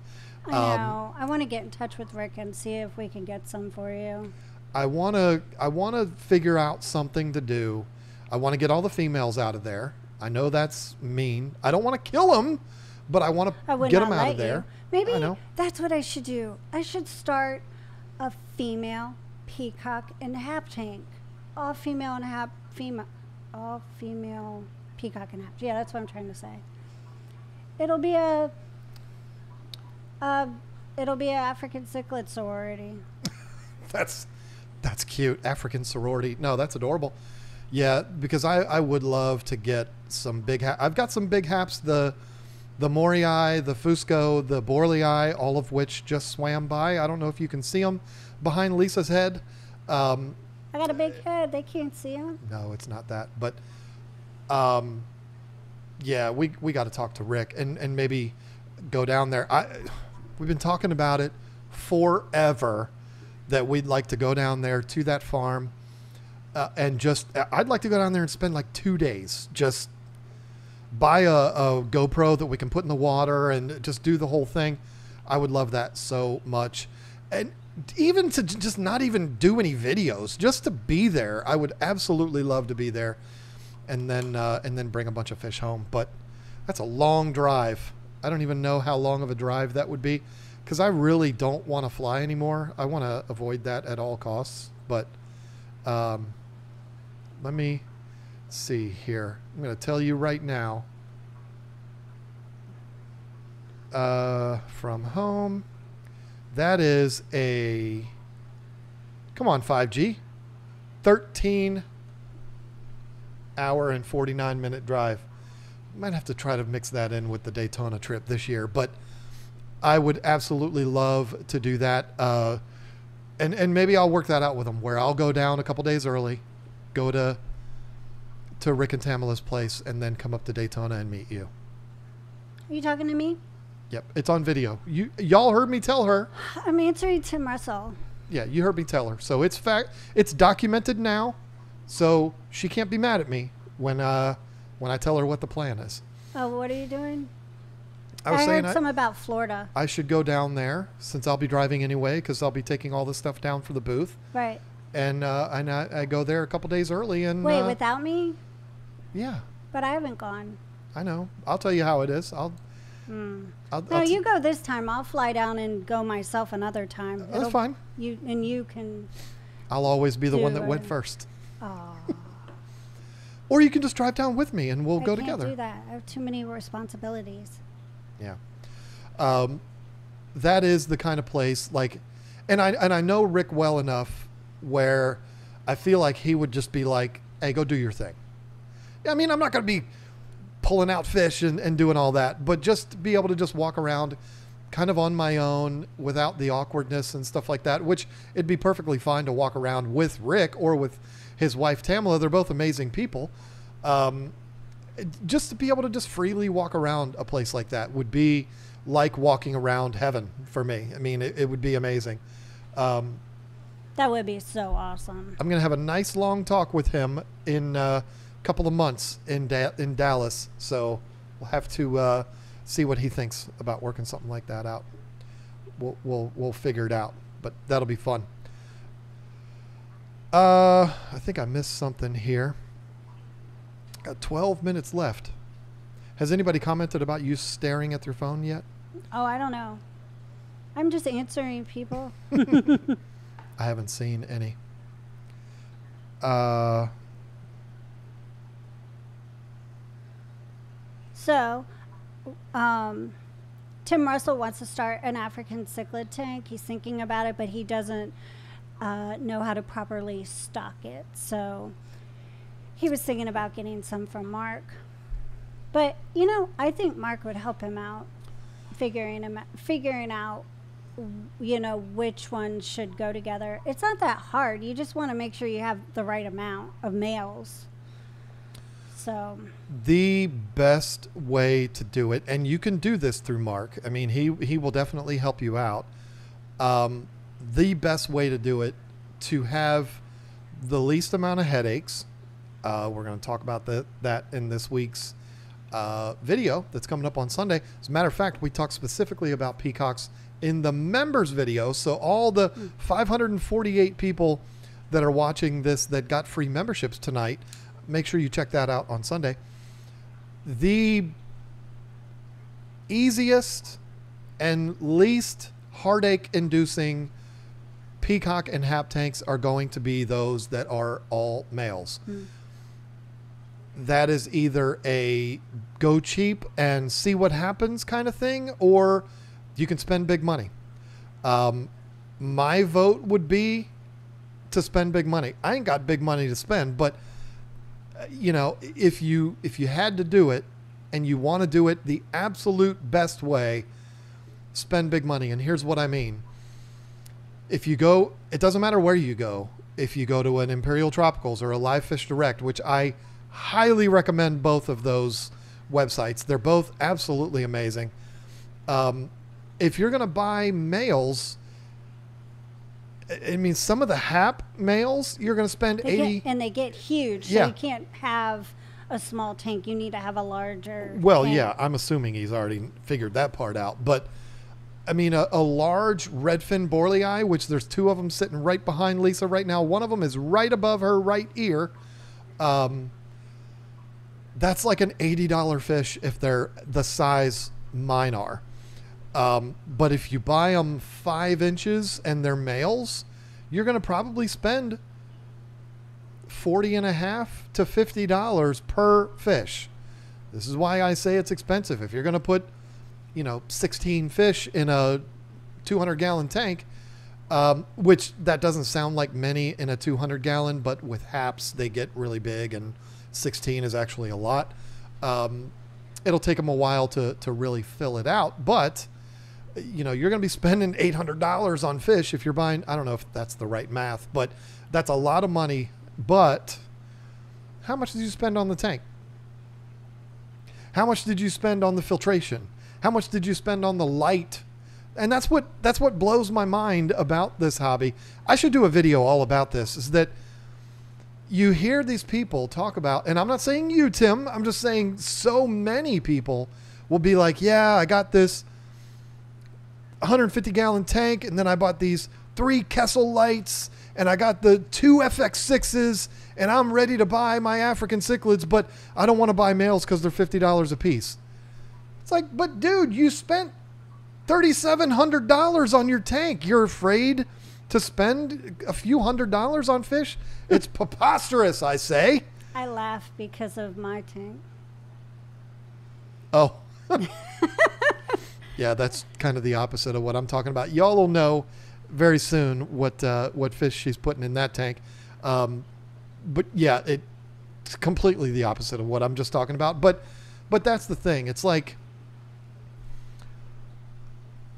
I um, know. I want to get in touch with Rick and see if we can get some for you. I want to I want to figure out something to do. I want to get all the females out of there I know that's mean. I don't want to kill them, but I want to get them out of there. You. Maybe I know. that's what I should do. I should start a female peacock and hap tank. All female and hap female all female peacock and hap. Yeah, that's what I'm trying to say. It'll be a uh, it'll be an African cichlid sorority. That's that's cute. African sorority. No, that's adorable. Yeah, because I, I would love to get some big. Ha- I've got some big haps. The the Moorii, the Fusco, the Borlei, all of which just swam by. I don't know if you can see them behind Lisa's head. Um, I got a big head. They can't see him. no, it's not that. But um, yeah, we we got to talk to Rick and and maybe go down there. I we've been talking about it forever that we'd like to go down there to that farm uh, and just I'd like to go down there and spend like two days just buy a, a GoPro that we can put in the water and just do the whole thing. I would love that so much. And even to just not even do any videos, just to be there, I would absolutely love to be there, and then uh, and then bring a bunch of fish home. But that's a long drive. I don't even know how long of a drive that would be, because I really don't want to fly anymore. I want to avoid that at all costs. But um, let me see here. I'm going to tell you right now. Uh, from home. That is a. Come on, 5G. 13 hour and 49 minute drive. Might have to try to mix that in with the Daytona trip this year, but I would absolutely love to do that. Uh, and, and maybe I'll work that out with them where I'll go down a couple days early, go to to Rick and Tamila's place, and then come up to Daytona and meet you. Are you talking to me? Yep, it's on video. You y'all heard me tell her. I'm answering Tim Russell. Yeah, you heard me tell her. So it's fact. It's documented now, so she can't be mad at me when uh when I tell her what the plan is. Oh, what are you doing? I was saying heard I, some about Florida. I should go down there since I'll be driving anyway because I'll be taking all the stuff down for the booth, Right. and uh, and I, I go there a couple days early and Wait, uh, without me? yeah, But I haven't gone. I know. I'll tell you how it is. I'll. Hmm. I'll, No, I'll t- you go this time. I'll fly down and go myself another time. That's fine. You and you can. I'll always be the one that went first. Oh, Or you can just drive down with me and we'll I go can't together. do that. I have too many responsibilities. Yeah. Um, that is the kind of place like, and I and I know Rick well enough where I feel like he would just be like, "Hey, go do your thing." I mean, I'm not going to be pulling out fish and, and doing all that, but just be able to just walk around kind of on my own without the awkwardness and stuff like that, which it'd be perfectly fine to walk around with Rick or with his wife Tamala. They're both amazing people. Um, just to be able to just freely walk around a place like that would be like walking around heaven for me. I mean, it, it would be amazing. Um, That would be so awesome. I'm going to have a nice long talk with him in a couple of months in da- in Dallas. So we'll have to uh, see what he thinks about working something like that out. We'll we'll we'll figure it out, but that'll be fun. Uh, I think I missed something here. Got 12 minutes left. Has anybody commented about you staring at their phone yet? Oh, I don't know. I'm just answering people. I haven't seen any. Uh, So, um, Tim Russell wants to start an African cichlid tank. He's thinking about it, but he doesn't uh, know how to properly stock it. So, he was thinking about getting some from Mark. But you know, I think Mark would help him out, figuring him figuring out, you know, which ones should go together. It's not that hard. You just want to make sure you have the right amount of males. So. the best way to do it, and you can do this through Mark. I mean, he he will definitely help you out. Um, the best way to do it to have the least amount of headaches. Uh, we're going to talk about that that in this week's uh, video that's coming up on Sunday. As a matter of fact, we talked specifically about peacocks in the members video. So all the 548 people that are watching this that got free memberships tonight, make sure you check that out on Sunday. the easiest and least heartache inducing peacock and hap tanks are going to be those that are all males. That is either a go cheap and see what happens kind of thing, or you can spend big money. Um, my vote would be to spend big money. I ain't got big money to spend, but uh, you know, if you if you had to do it and you want to do it the absolute best way, spend big money. And here's what I mean. If you go, it doesn't matter where you go. If you go to an Imperial Tropicals or a Live Fish Direct, which I highly recommend both of those websites, they're both absolutely amazing. Um, if you're going to buy males, I mean, some of the Hap males, you're going to spend They 80. get, and they get huge, so Yeah. you can't have a small tank. You need to have a larger. Well, tank. yeah, I'm assuming he's already figured that part out. But I mean, a, a large redfin borlei, which there's two of them sitting right behind Lisa right now. One of them is right above her right ear. Um, that's like an $80 fish if they're the size mine are. Um, but if you buy them five inches and they're males, you're going to probably spend 40 and a half to $50 per fish. This is why I say it's expensive. If you're going to put, you know, 16 fish in a 200 gallon tank, um, which that doesn't sound like many in a 200 gallon, but with haps, they get really big and 16 is actually a lot. Um, it'll take them a while to, to really fill it out, but you know, you're going to be spending $800 on fish if you're buying, I don't know if that's the right math, but that's a lot of money. But how much did you spend on the tank? How much did you spend on the filtration? How much did you spend on the light? And that's what that's what blows my mind about this hobby. I should do a video all about this is that you hear these people talk about and I'm not saying you Tim, I'm just saying so many people will be like, "Yeah, I got this 150 gallon tank and then I bought these three Kessil lights and I got the two FX6s and I'm ready to buy my African cichlids, but I don't want to buy males because they're $50 a piece. It's like, but dude, you spent $3,700 on your tank. You're afraid to spend a few hundred dollars on fish? It's preposterous, I say. I laugh because of my tank. Oh. yeah, that's kind of the opposite of what I'm talking about. Y'all will know very soon what uh, what fish she's putting in that tank. Um, but yeah, it's completely the opposite of what I'm just talking about. But but that's the thing. It's like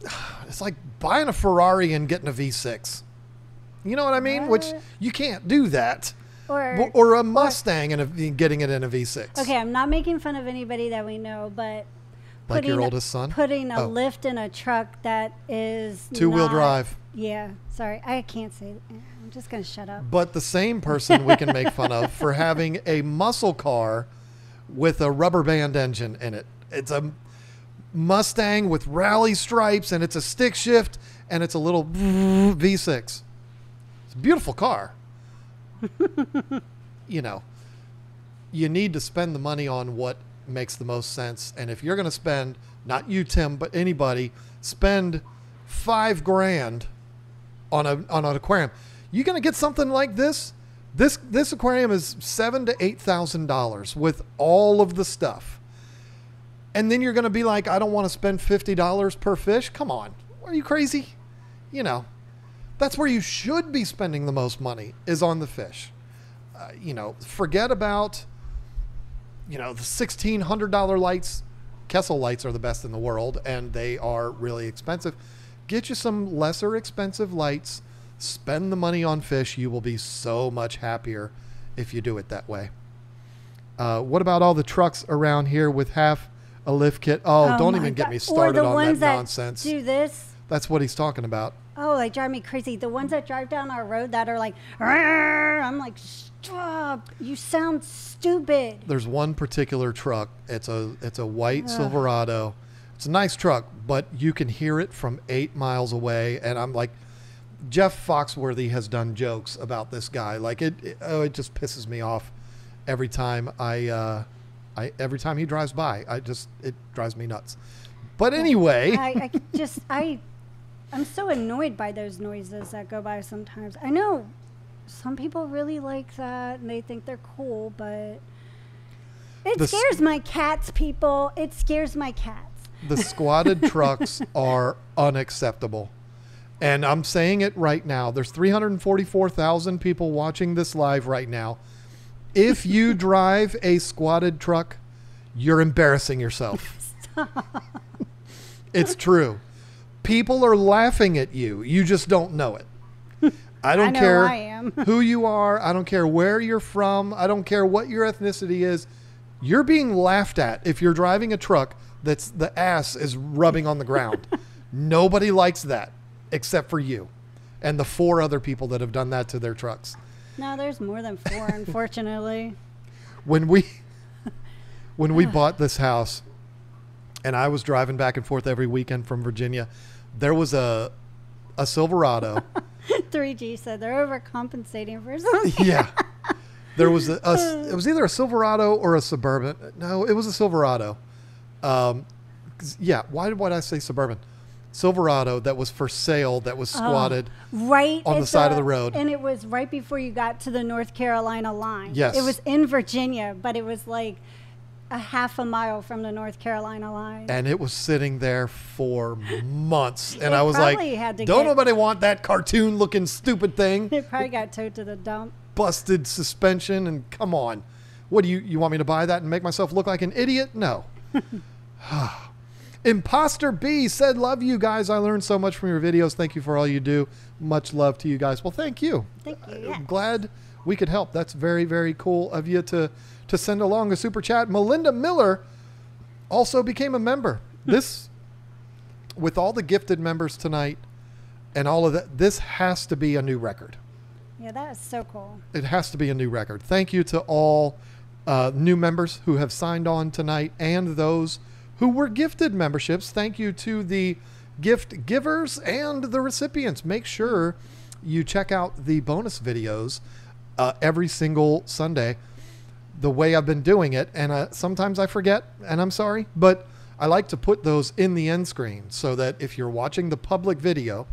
it's like buying a Ferrari and getting a V6. You know what I mean? Which you can't do that. Or, Or a Mustang and a, getting it in a V6. okay, I'm not making fun of anybody that we know, but Like your putting- oldest son? putting a Oh. lift in a truck that is Two-wheel drive. Yeah, sorry, I can't say. I'm just gonna shut up. But the same person we can make fun of for having a muscle car with a rubber band engine in it. It's a Mustang with rally stripes and it's a stick shift and it's a little V6. It's a beautiful car. you know, you need to spend the money on what makes the most sense. And if you're going to spend, not you, Tim, but anybody, spend five grand on a on an aquarium. You're gonna get something like this. This this aquarium is seven to eight thousand dollars with all of the stuff. And then you're gonna be like, I don't want to spend fifty dollars per fish. Come on, are you crazy? You know, that's where you should be spending the most money is on the fish. Uh, you know, forget about you know the sixteen hundred dollar lights. Kessil lights are the best in the world, and they are really expensive. Get you some lesser expensive lights. Spend the money on fish. You will be so much happier if you do it that way. Uh, what about all the trucks around here with half a lift kit? Oh, don't my even get me started on that that nonsense. Do this. That's what he's talking about. Oh, they drive me crazy. The ones that drive down our road that are like, "Arr!" I'm like, stop! You sound stupid. There's one particular truck. It's a it's a white Silverado. It's a nice truck, but you can hear it from eight miles away. And I'm like, Jeff Foxworthy has done jokes about this guy. Like it, it oh, it just pisses me off every time I uh, I every time he drives by, I just it drives me nuts. But anyway, I, I just I I'm so annoyed by those noises that go by sometimes. I know some people really like that and they think they're cool, but it The scares my cats, people. It scares my cats. the squatted trucks are unacceptable. And I'm saying it right now. There's 344,000 people watching this live right now. If you drive a squatted truck, you're embarrassing yourself. it's true. People are laughing at you. You just don't know it. I don't know care I am. who you are. I don't care where you're from. I don't care what your ethnicity is. You're being laughed at if you're driving a truck that's the ass is rubbing on the ground. Nobody likes that except for you and the four other people that have done that to their trucks. No, there's more than four, unfortunately. When we when we bought this house and I was driving back and forth every weekend from Virginia, there was a a Silverado 3G said they're overcompensating for something. yeah. There was a, a- it was either a Silverado or a Suburban. No, it was a Silverado. Um, yeah, why did I say Suburban? Silverado that was for sale that was ah, squatted. right On the side of the road. and it was right before you got to the North Carolina line. Yes. it was in Virginia, but it was like a half a mile from the North Carolina line. And it was sitting there for months, and I was like, had to "Don't get- nobody want that cartoon-looking stupid thing, it probably got towed to the dump. busted suspension, and come on, what do you you want me to buy that and make myself look like an idiot? No." Imposter B said, Love you guys. I learned so much from your videos. Thank you for all you do. Much love to you guys. Well, thank you. Thank you. I'm glad we could help. That's very, very cool of you to, to send along a super chat. Melinda Miller also became a member. This, with all the gifted members tonight and all of that, this has to be a new record. Yeah, that is so cool. It has to be a new record. Thank you to all uh, new members who have signed on tonight and those who were gifted memberships. Thank you to the gift givers and the recipients. Make sure you check out the bonus videos uh, every single Sunday the way I've been doing it. And uh, sometimes I forget, and I'm sorry, but I like to put those in the end screen so that if you're watching the public video,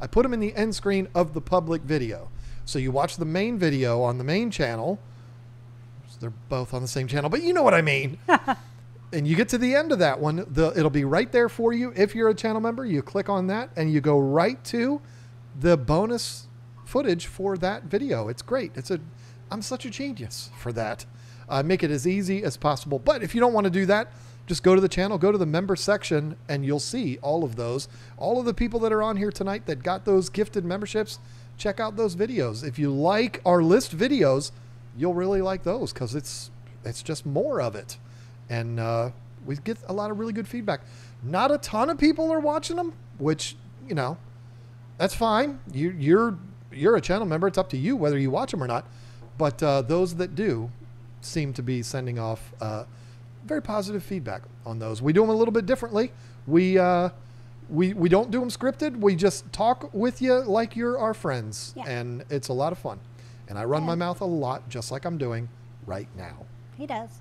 I put them in the end screen of the public video. So you watch the main video on the main channel. They're both on the same channel, but you know what I mean. and you get to the end of that one, the, it'll be right there for you. If you're a channel member, you click on that and you go right to the bonus footage for that video. It's great. It's a, I'm such a genius for that. Uh, make it as easy as possible. But if you don't want to do that, just go to the channel, go to the member section, and you'll see all of those. All of the people that are on here tonight that got those gifted memberships, check out those videos. If you like our list videos, you'll really like those because it's it's just more of it, and uh, we get a lot of really good feedback. Not a ton of people are watching them, which you know, that's fine. You, you're you're a channel member. It's up to you whether you watch them or not. But uh, those that do seem to be sending off uh, very positive feedback on those. We do them a little bit differently. We uh, we we don't do them scripted. We just talk with you like you're our friends, Yeah. and it's a lot of fun. And I run Yeah. my mouth a lot, just like I'm doing right now. He does.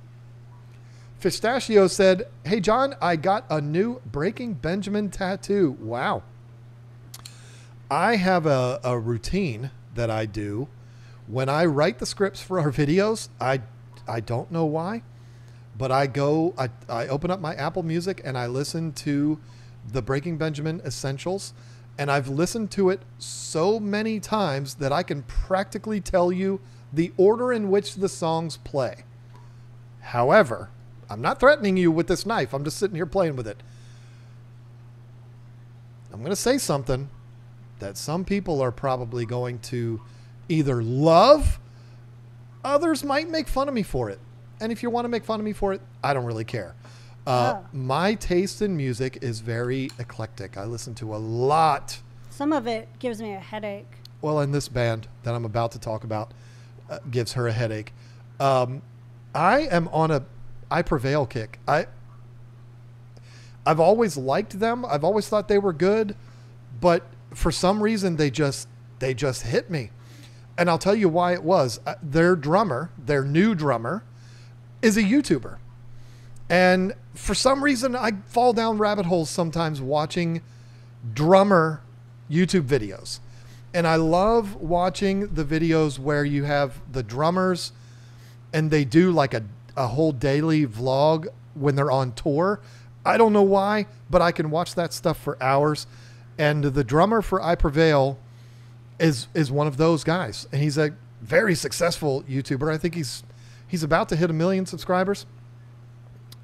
Pistachio said, Hey, John, I got a new Breaking Benjamin tattoo. Wow. I have a, a routine that I do when I write the scripts for our videos. I, I don't know why, but I go, I, I open up my Apple Music and I listen to the Breaking Benjamin Essentials. And I've listened to it so many times that I can practically tell you the order in which the songs play. However, I'm not threatening you with this knife. I'm just sitting here playing with it. I'm going to say something that some people are probably going to either love, others might make fun of me for it. And if you want to make fun of me for it, I don't really care. Uh, Oh. My taste in music is very eclectic. I listen to a lot. Some of it gives me a headache. Well, in this band that I'm about to talk about, uh, gives her a headache. Um, I am on a I prevail kick. I I've always liked them. I've always thought they were good, but for some reason they just they just hit me. And I'll tell you why it was. Uh, Their drummer, their new drummer, is a YouTuber. And for some reason, I fall down rabbit holes sometimes watching drummer YouTube videos. And I love watching the videos where you have the drummers and they do like a, a whole daily vlog when they're on tour. I don't know why, but I can watch that stuff for hours. And the drummer for I Prevail is is one of those guys, and he's a very successful YouTuber. I think he's he's about to hit a million subscribers.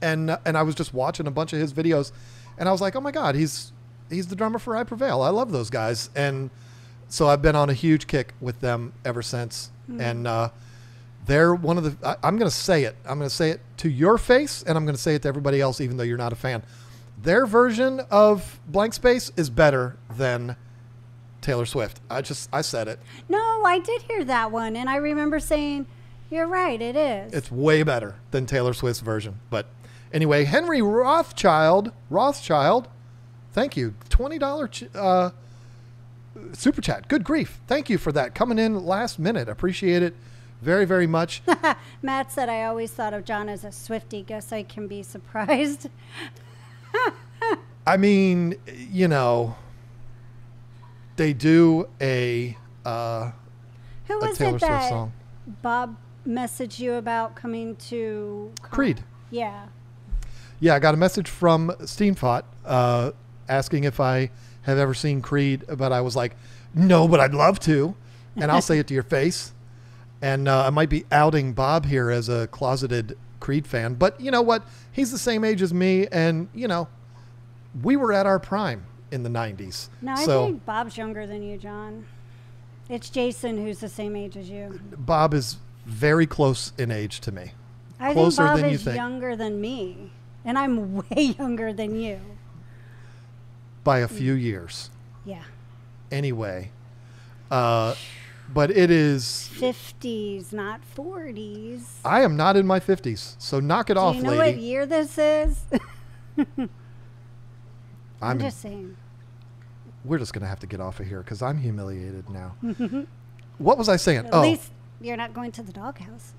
And and I was just watching a bunch of his videos, and I was like, oh my god, he's he's the drummer for I Prevail. I love those guys, and so I've been on a huge kick with them ever since. And uh, they're one of the. I, I'm going to say it. I'm going to say it to your face, and I'm going to say it to everybody else, even though you're not a fan. Their version of Blank Space is better than Taylor Swift. I just I said it. No, I did hear that one, and I remember saying, "You're right, it is." It's way better than Taylor Swift's version. But anyway, Henry Rothschild, Rothschild, thank you. Twenty dollar uh, super chat. Good grief, thank you for that. Coming in last minute, appreciate it very very much. Matt said, "I always thought of John as a Swifty. Guess I can be surprised." I mean, you know, they do a uh, Who a was Taylor it Swift that song. Bob messaged you about coming to con- Creed. Yeah. Yeah, I got a message from Steenfot uh, asking if I have ever seen Creed, but I was like, no, but I'd love to. And I'll say it to your face. And uh, I might be outing Bob here as a closeted Creed fan, but you know what? He's the same age as me, and you know, we were at our prime in the '90s. No, I think Bob's younger than you, John. It's Jason who's the same age as you. Bob is very close in age to me. I Closer think Bob than you is think. younger than me, and I'm way younger than you. by a few years. Yeah. Anyway, uh, but it is. 50s, not 40s. I am not in my fifties, so knock it Do off, you know lady. what year this is? I'm, I'm. just saying. we're just gonna have to get off of here because I'm humiliated now. what was I saying? At oh, least you're not going to the doghouse.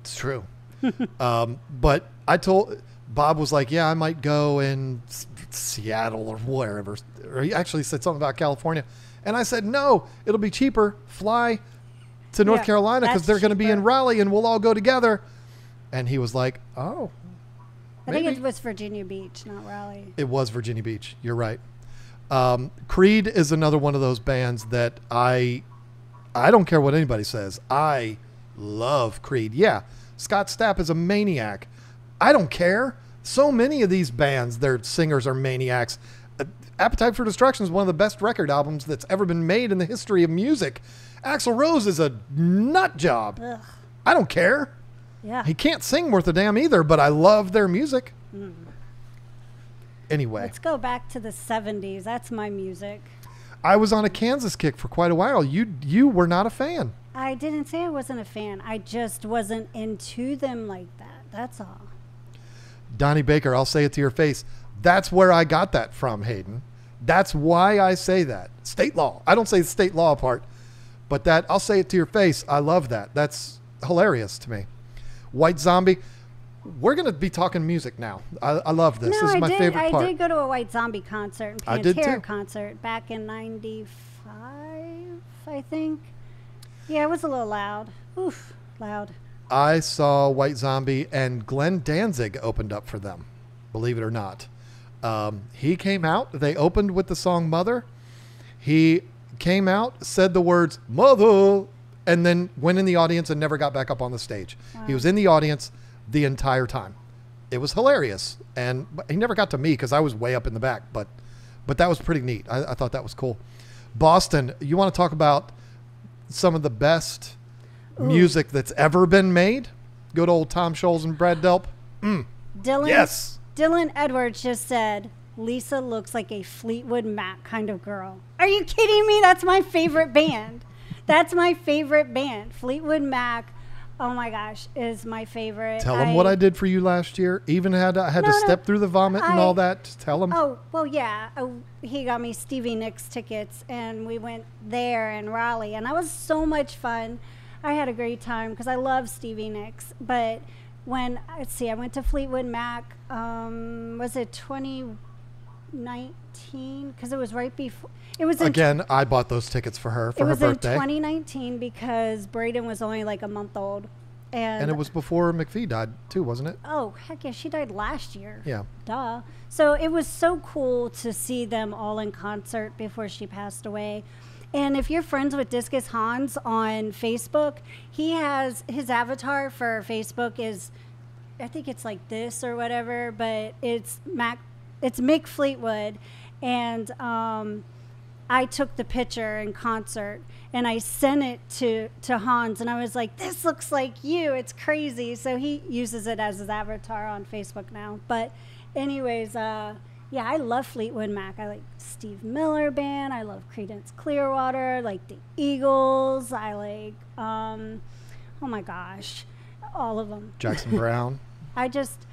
it's true. um, but I told Bob was like, "Yeah, I might go in S- Seattle or wherever." Or he actually said something about California, and I said, "No, it'll be cheaper. Fly to North Yeah, Carolina because they're going to be in. Raleigh, and we'll all go together." And he was like, "Oh." I think it was Virginia Beach, not Raleigh. It was Virginia Beach. You're right. Um, Creed is another one of those bands that I, I don't care what anybody says. I love Creed. Yeah, Scott Stapp is a maniac. I don't care. So many of these bands, their singers are maniacs. Appetite for Destruction is one of the best record albums that's ever been made in the history of music. Axl Rose is a nut job. Ugh. I don't care. Yeah. He can't sing worth a damn either, but I love their music. Mm. Anyway. Let's go back to the 70s. That's my music. I was on a Kansas kick for quite a while. You you were not a fan. I didn't say I wasn't a fan. I just wasn't into them like that. That's all. Donnie Baker, I'll say it to your face. That's where I got that from, Hayden. That's why I say that. State law. I don't say the state law part, but that I'll say it to your face. I love that. That's hilarious to me. White Zombie. We're gonna be talking music now. I, I love this. no, this is I my did. favorite I did go to a White Zombie concert and I did Pantera too. concert back in '95, I think. Yeah, it was a little loud. Oof, loud. I saw White Zombie and Glenn Danzig opened up for them, believe it or not. Um, he came out, they opened with the song Mother. He came out, said the words Mother, and then went in the audience and never got back up on the stage. He was in the audience the entire time. It was hilarious. And he never got to me because I was way up in the back, but but that was pretty neat. I, I thought that was cool. Boston, you want to talk about some of the best music that's ever been made? Good old Tom Scholz and Brad Delp. Dylan. Yes. Dylan Edwards just said Lisa looks like a Fleetwood Mac kind of girl. Are you kidding me? That's my favorite band. That's my favorite band. Fleetwood Mac. Oh my gosh, is my favorite. Tell them what I did for you last year. Even had I had No, to no, step through the vomit and all that. Just tell them. Oh, well, yeah. Oh, he got me Stevie Nicks tickets, and we went there in Raleigh, and that was so much fun. I had a great time because I love Stevie Nicks. But when let's see, I went to Fleetwood Mac. Um, was it 2019? Because it was right before. It was in Again, I bought those tickets for her it for her was birthday, in 2019 because Braden was only like a month old, and, and it was before McVie died too, wasn't it? oh heck yeah, she died last year. Yeah. Duh. So it was so cool to see them all in concert before she passed away. And if you're friends with Discus Hans on Facebook, he has his avatar for Facebook is, I think it's like this or whatever, but it's Mac, it's Mick Fleetwood, and um, I took the picture in concert and I sent it to to Hans, and I was like, "This looks like you. It's crazy." So he uses it as his avatar on Facebook now. But, anyways, uh, yeah, I love Fleetwood Mac. I like Steve Miller Band. I love Creedence Clearwater. I like the Eagles. I like, um, oh my gosh, all of them. Jackson Browne. I just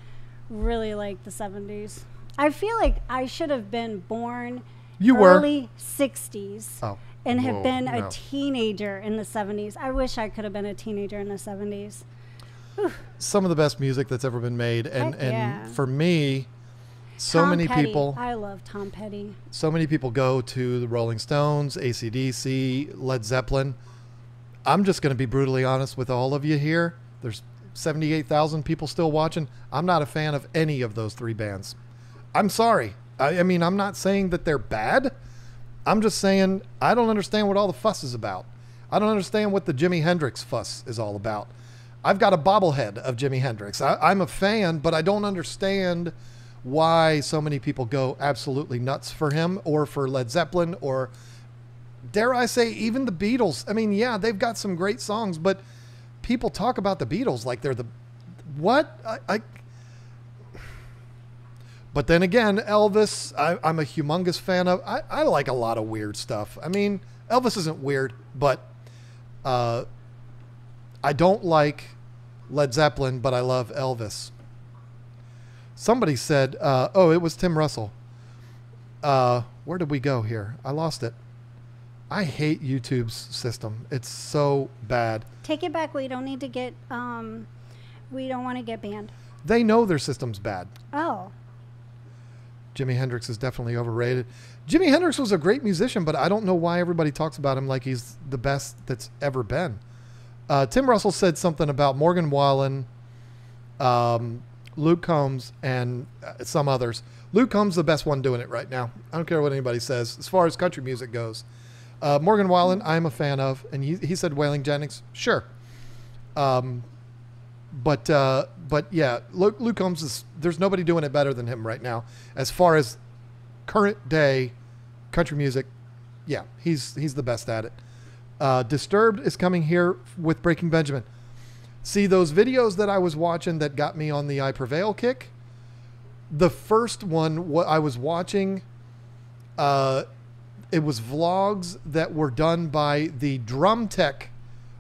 really like the 70s. I feel like I should have been born You were. early 60s Oh. and have Whoa, been no. a teenager in the 70s. I wish I could have been a teenager in the 70s. Some of the best music that's ever been made, and Heck and yeah. for me, so Tom many Petty. people. I love Tom Petty. so many people go to the Rolling Stones, ACDC, Led Zeppelin. I'm just going to be brutally honest with all of you here. There's 78,000 people still watching. I'm not a fan of any of those three bands. I'm sorry. I, I mean, I'm not saying that they're bad. I'm just saying I don't understand what all the fuss is about. I don't understand what the Jimi Hendrix fuss is all about. I've got a bobblehead of Jimi Hendrix. I, I'm a fan, but I don't understand why so many people go absolutely nuts for him or for Led Zeppelin or dare I say even the Beatles. I mean, yeah, they've got some great songs, but people talk about the Beatles like they're the what? I, I but then again, Elvis, I, I'm a humongous fan of. I, I like a lot of weird stuff. I mean, Elvis isn't weird, but uh, I don't like Led Zeppelin, but I love Elvis. Somebody said, uh, oh, it was Tim Russell. Uh, where did we go here? I lost it. I hate YouTube's system. It's so bad. Take it back. We don't need to get, um, we don't want to get banned. They know their system's bad. Oh, Jimi Hendrix is definitely overrated. Jimi Hendrix was a great musician, but I don't know why everybody talks about him like he's the best that's ever been. Uh, Tim Russell said something about Morgan Wallen, um, Luke Combs, and uh, some others. Luke Combs is the best one doing it right now. I don't care what anybody says as far as country music goes. Uh, Morgan Wallen, I'm a fan of, and he, he said Waylon Jennings, sure. Um, but uh, but yeah, Luke, Luke Combs is there's nobody doing it better than him right now as far as current day country music. Yeah, he's he's the best at it. Uh, Disturbed is coming here with Breaking Benjamin. See those videos that I was watching that got me on the I Prevail kick. The first one, what I was watching, uh, it was vlogs that were done by the drum tech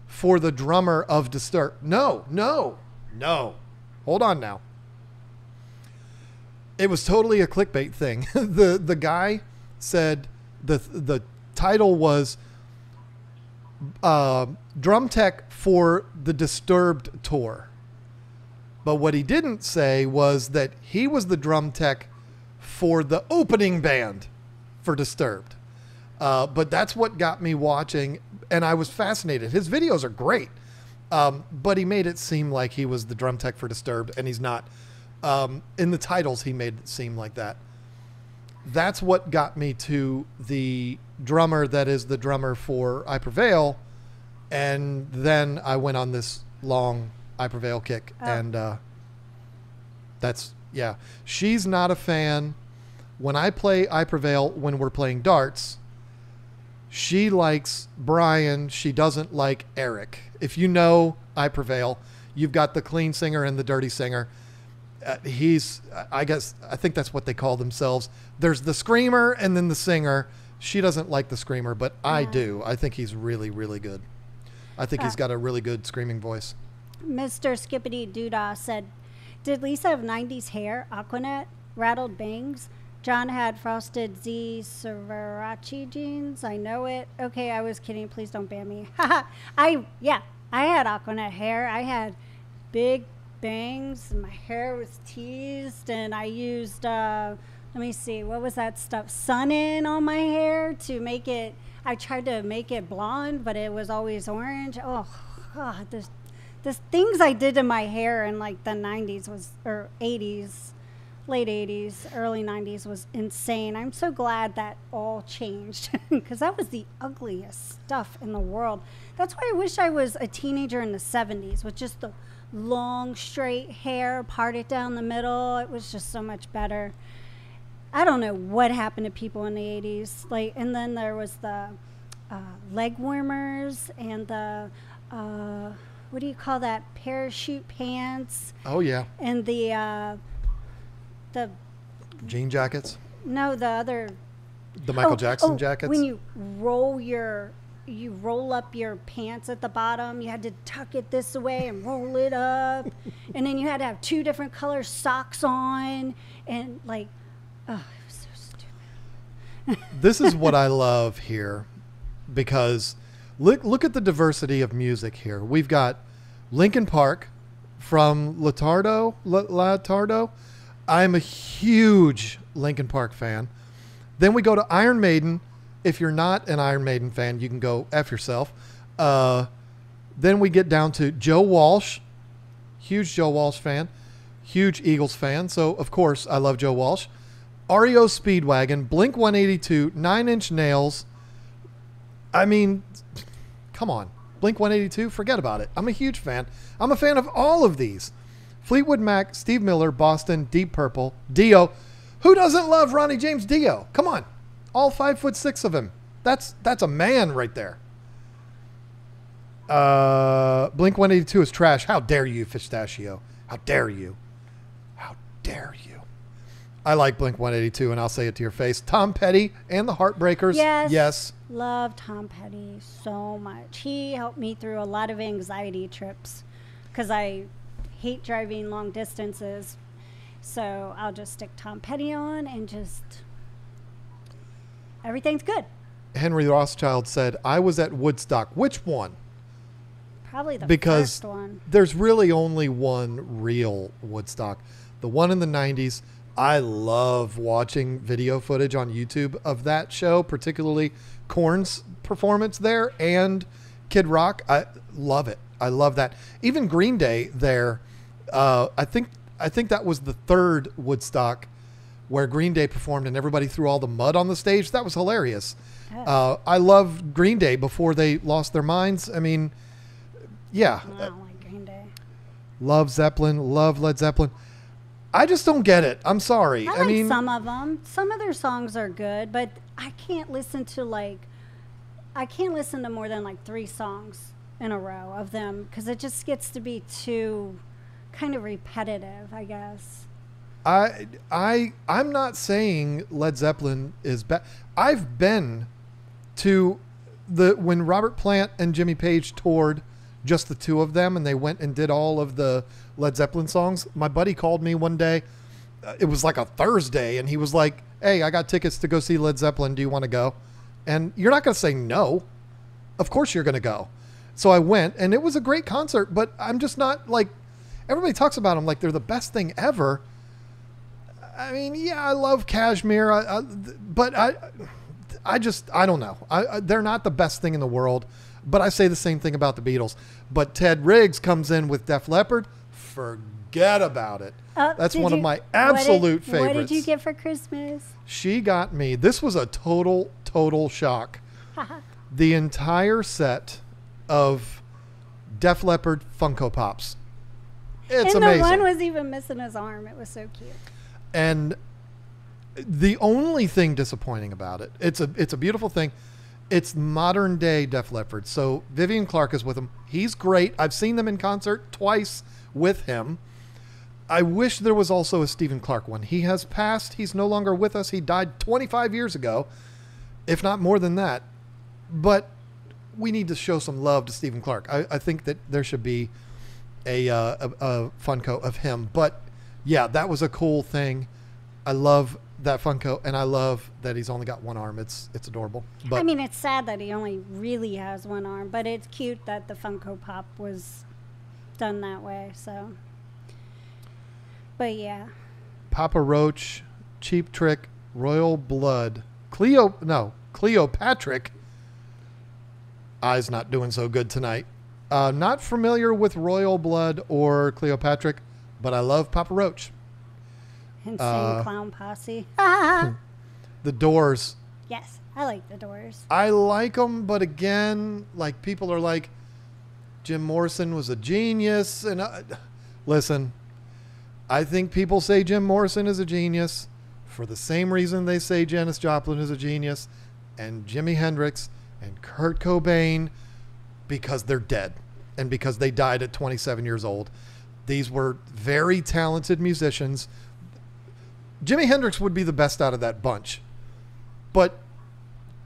for the drummer of Disturb. No, no, no. Hold on now. It was totally a clickbait thing. the the guy said the the title was uh, drum tech for the Disturbed tour. But what he didn't say was that he was the drum tech for the opening band for Disturbed. Uh, but that's what got me watching, and I was fascinated. His videos are great, um, but he made it seem like he was the drum tech for Disturbed, and he's not. Um, in the titles, he made it seem like that. That's what got me to the drummer that is the drummer for I Prevail, and then I went on this long I Prevail kick, Oh. and uh, that's yeah. She's not a fan. When I play I Prevail when we're playing darts, she likes Brian. She doesn't like Eric. If you know I Prevail, you've got the clean singer and the dirty singer. Uh, he's, I guess, I think that's what they call themselves. There's the screamer and then the singer. She doesn't like the screamer, but I do. I think he's really, really good. I think he's got a really good screaming voice. Mr. Skippity Doodah said, Did Lisa have 90s hair, Aquanet, rattled bangs? John had frosted Z Cavaricci jeans. I know it. Okay, I was kidding. Please don't ban me. I, yeah, I had Aquanet hair. I had big bangs. And my hair was teased, and I used. Uh, let me see, what was that stuff? Sun in on my hair to make it. I tried to make it blonde, but it was always orange. Oh, God, the the things I did to my hair in like the 90s was or 80s, late 80s, early 90s was insane. I'm so glad that all changed because that was the ugliest stuff in the world. That's why I wish I was a teenager in the 70s with just the long straight hair parted down the middle. It was just so much better. I don't know what happened to people in the 80s. Like, and then there was the uh, leg warmers and the uh, what do you call that? Parachute pants Oh yeah, and the uh, the jean jackets, no the other the Michael oh, Jackson oh, jackets. When you roll your you roll up your pants at the bottom, you had to tuck it this way and roll it up, and then you had to have two different color socks on, and like, oh, it was so stupid. this is what I love here because look look at the diversity of music here. We've got Linkin Park from Latardo, Latardo. I'm a huge Linkin Park fan. Then we go to Iron Maiden. If you're not an Iron Maiden fan, you can go F yourself. Uh, then we get down to Joe Walsh, huge Joe Walsh fan, huge Eagles fan. So, of course, I love Joe Walsh. REO Speedwagon, Blink 182, Nine Inch Nails. I mean, come on. Blink 182, forget about it. I'm a huge fan. I'm a fan of all of these. Fleetwood Mac, Steve Miller, Boston, Deep Purple, Dio. Who doesn't love Ronnie James Dio? Come on. All five foot six of him. That's that's a man right there. Uh, Blink 182 is trash. How dare you, Pistachio? How dare you? How dare you? I like Blink 182, and I'll say it to your face. Tom Petty and the Heartbreakers. Yes. Yes. Love Tom Petty so much. He helped me through a lot of anxiety trips because I hate driving long distances. So I'll just stick Tom Petty on and just everything's good. Henry Rothschild said, I was at Woodstock. Which one? Probably the Because first one. there's really only one real Woodstock. The one in the 90s. I love watching video footage on YouTube of that show, particularly Korn's performance there and Kid Rock. I love it. I love that. Even Green Day there. Uh, I think I think that was the third Woodstock where Green Day performed and everybody threw all the mud on the stage. That was hilarious. Oh. Uh, I love Green Day before they lost their minds. I mean, yeah, I don't like Green Day. love Zeppelin, love Led Zeppelin. I just don't get it. I'm sorry. I I, like mean, some of them. Some of their songs are good, but I can't listen to like I can't listen to more than like three songs in a row of them because it just gets to be too kind of repetitive. I guess. I I I'm not saying Led Zeppelin is bad. I've been to the when Robert Plant and Jimmy Page toured just the two of them and they went and did all of the Led Zeppelin songs. My buddy called me one day. uh, It was like a Thursday and he was like, "Hey, I got tickets to go see Led Zeppelin. Do you want to go?" And you're not going to say no. Of course you're going to go. So I went and it was a great concert, but I'm just not like everybody talks about them like they're the best thing ever. I mean, yeah, I love Kashmir, I, I, but I, I just, I don't know. I, they're not the best thing in the world. But I say the same thing about the Beatles. But Ted Riggs comes in with Def Leppard. Forget about it. Uh, That's one of you- my what did- absolute What did you get for Christmas? She got me. This was a total, total shock. the entire set of Def Leppard Funko Pops. It's and amazing. the one was even missing his arm. It was so cute. and the only thing disappointing about it, it's a it's a beautiful thing. It's modern day Def Leppard. So Vivian Clark is with him. He's great. I've seen them in concert twice with him. I wish there was also a Stephen Clark one. He has passed. He's no longer with us. He died 25 years ago, if not more than that. But we need to show some love to Stephen Clark. I, I think that there should be a, uh, a, a Funko of him. But yeah, that was a cool thing. I love that Funko, and I love that he's only got one arm. It's it's adorable. But I mean, it's sad that he only really has one arm, but it's cute that the Funko Pop was done that way. So But yeah. Papa Roach, Cheap Trick, Royal Blood, Cleo. No, Cleopatra. Eyes not doing so good tonight. Uh, not familiar with Royal Blood or Cleopatra, but I love Papa Roach. Insane Uh, clown posse. The Doors. yes, I like the Doors. I like them, but again, like people are like, Jim Morrison was a genius, and I, listen, I think people say Jim Morrison is a genius for the same reason they say Janis Joplin is a genius, and Jimi Hendrix and Kurt Cobain, because they're dead, and because they died at 27 years old. These were very talented musicians. Jimi Hendrix would be the best out of that bunch, but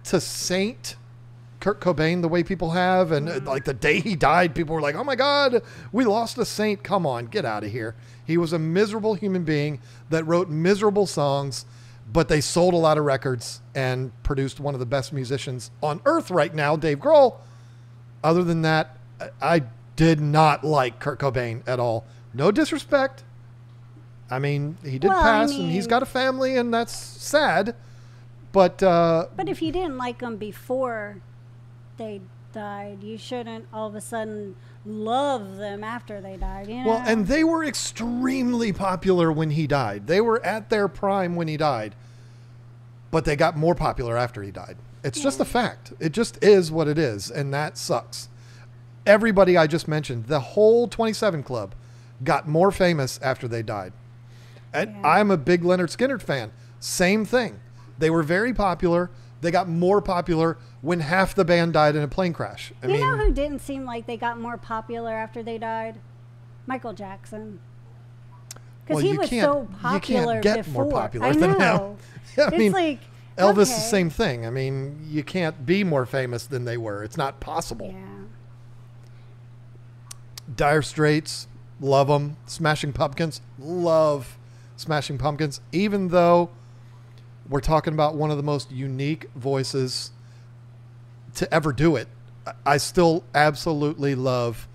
to saint Kurt Cobain the way people have, and uh, like the day he died, people were like, "Oh my God, we lost a saint! Come on, get out of here." He was a miserable human being that wrote miserable songs, but they sold a lot of records and produced one of the best musicians on earth right now, Dave Grohl. Other than that, I did not like Kurt Cobain at all. No disrespect. I mean, he did Well, I pass, and he's got a family, and that's sad. But uh, But if you didn't like them before they died, you shouldn't all of a sudden love them after they died. You know? Well, and they were extremely popular when he died. They were at their prime when he died, but they got more popular after he died. It's just a fact. It just is what it is, and that sucks. Everybody I just mentioned, the whole 27 Club, got more famous after they died. And Yeah. I'm a big Lynyrd Skynyrd fan. Same thing. They were very popular. They got more popular when half the band died in a plane crash. I you mean, know who didn't seem like they got more popular after they died? Michael Jackson. Because Well, he was so you can't popular get before. more popular I than him. know. I it's mean, like Elvis, the same thing. I mean, you can't be more famous than they were. It's not possible. Yeah. Dire Straits, love them. Smashing Pumpkins, love Smashing Pumpkins. Even though we're talking about one of the most unique voices to ever do it, I- still absolutely love.